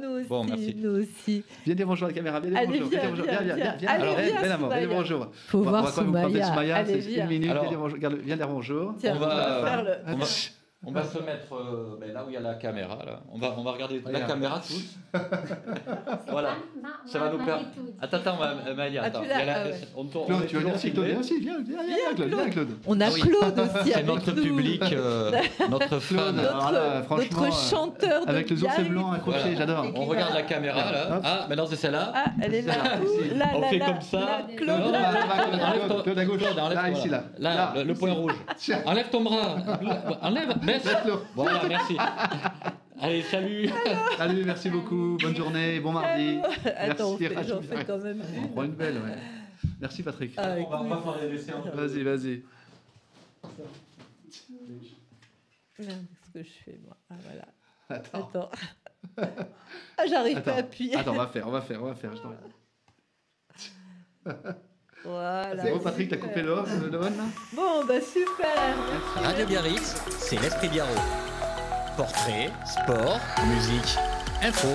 Nous aussi, Bon, merci. nous aussi. Viens dire bonjour à la caméra. Viens dire Allez, bonjour. viens, dire bonjour. viens, Viens, viens, viens. viens. Allez, Alors, viens, viens, viens, viens, Soumaya. bonjour. Faut On va- voir on va quand même vous présenter Soumaya. Soumaya, Allez, viens. une minute. Alors, Viens dire bonjour. Viens dire bonjour. Tiens, On va- faire le- on va- se mettre euh, ben, là où il y a la caméra. Là. On, va, on va regarder la Regarde. caméra tous. voilà. Ma- Ça va nous attitude. Attends, attends, Ma- Ah, attends. tu Il y a l'as, la- ah ouais. on tourne- on Claude, est tu toujours aussi, Claude filmé. Viens aussi, viens, viens, viens, Claude, viens, Claude. On a Ah oui. Claude aussi C'est avec notre nous. public, euh, notre fan. Claude. Alors là, Notre, franchement, notre euh, chanteur de Avec les ours blancs accrochés, Voilà. j'adore. On regarde la caméra là. Hop. Ah, maintenant c'est celle-là. Ah, elle est là. Ouh, là, On là, fait là, comme ça. là, Non, Claude, Non, là, là, là. là, Claude, Enlève ton- Claude à gauche. Claude, enlève Là, ton- ici, là. Là, Là. le, le point rouge. Tiens. Enlève ton bras. Enlève. Laisse-le. Voilà, merci. Allez, salut. Salut, merci beaucoup. Bonne journée, bon mardi. Attends, on Merci, fait- j'en fais quand même On une. prend une belle, ouais. Merci Patrick. Ah, on va, on va écoute. faire des séances. Vas-y, vas-y. Merde, Qu'est-ce que je fais moi? Ah voilà. Attends. Attends. Ah, j'arrive pas à Attends. appuyer. Attends, on va faire, on va faire, on va faire. je t'en- Voilà. C'est bon, Patrick, t'as coupé le off, le là Bon, bah super. Radio Biarritz, c'est l'esprit Biarro. Portrait, sport, musique, info.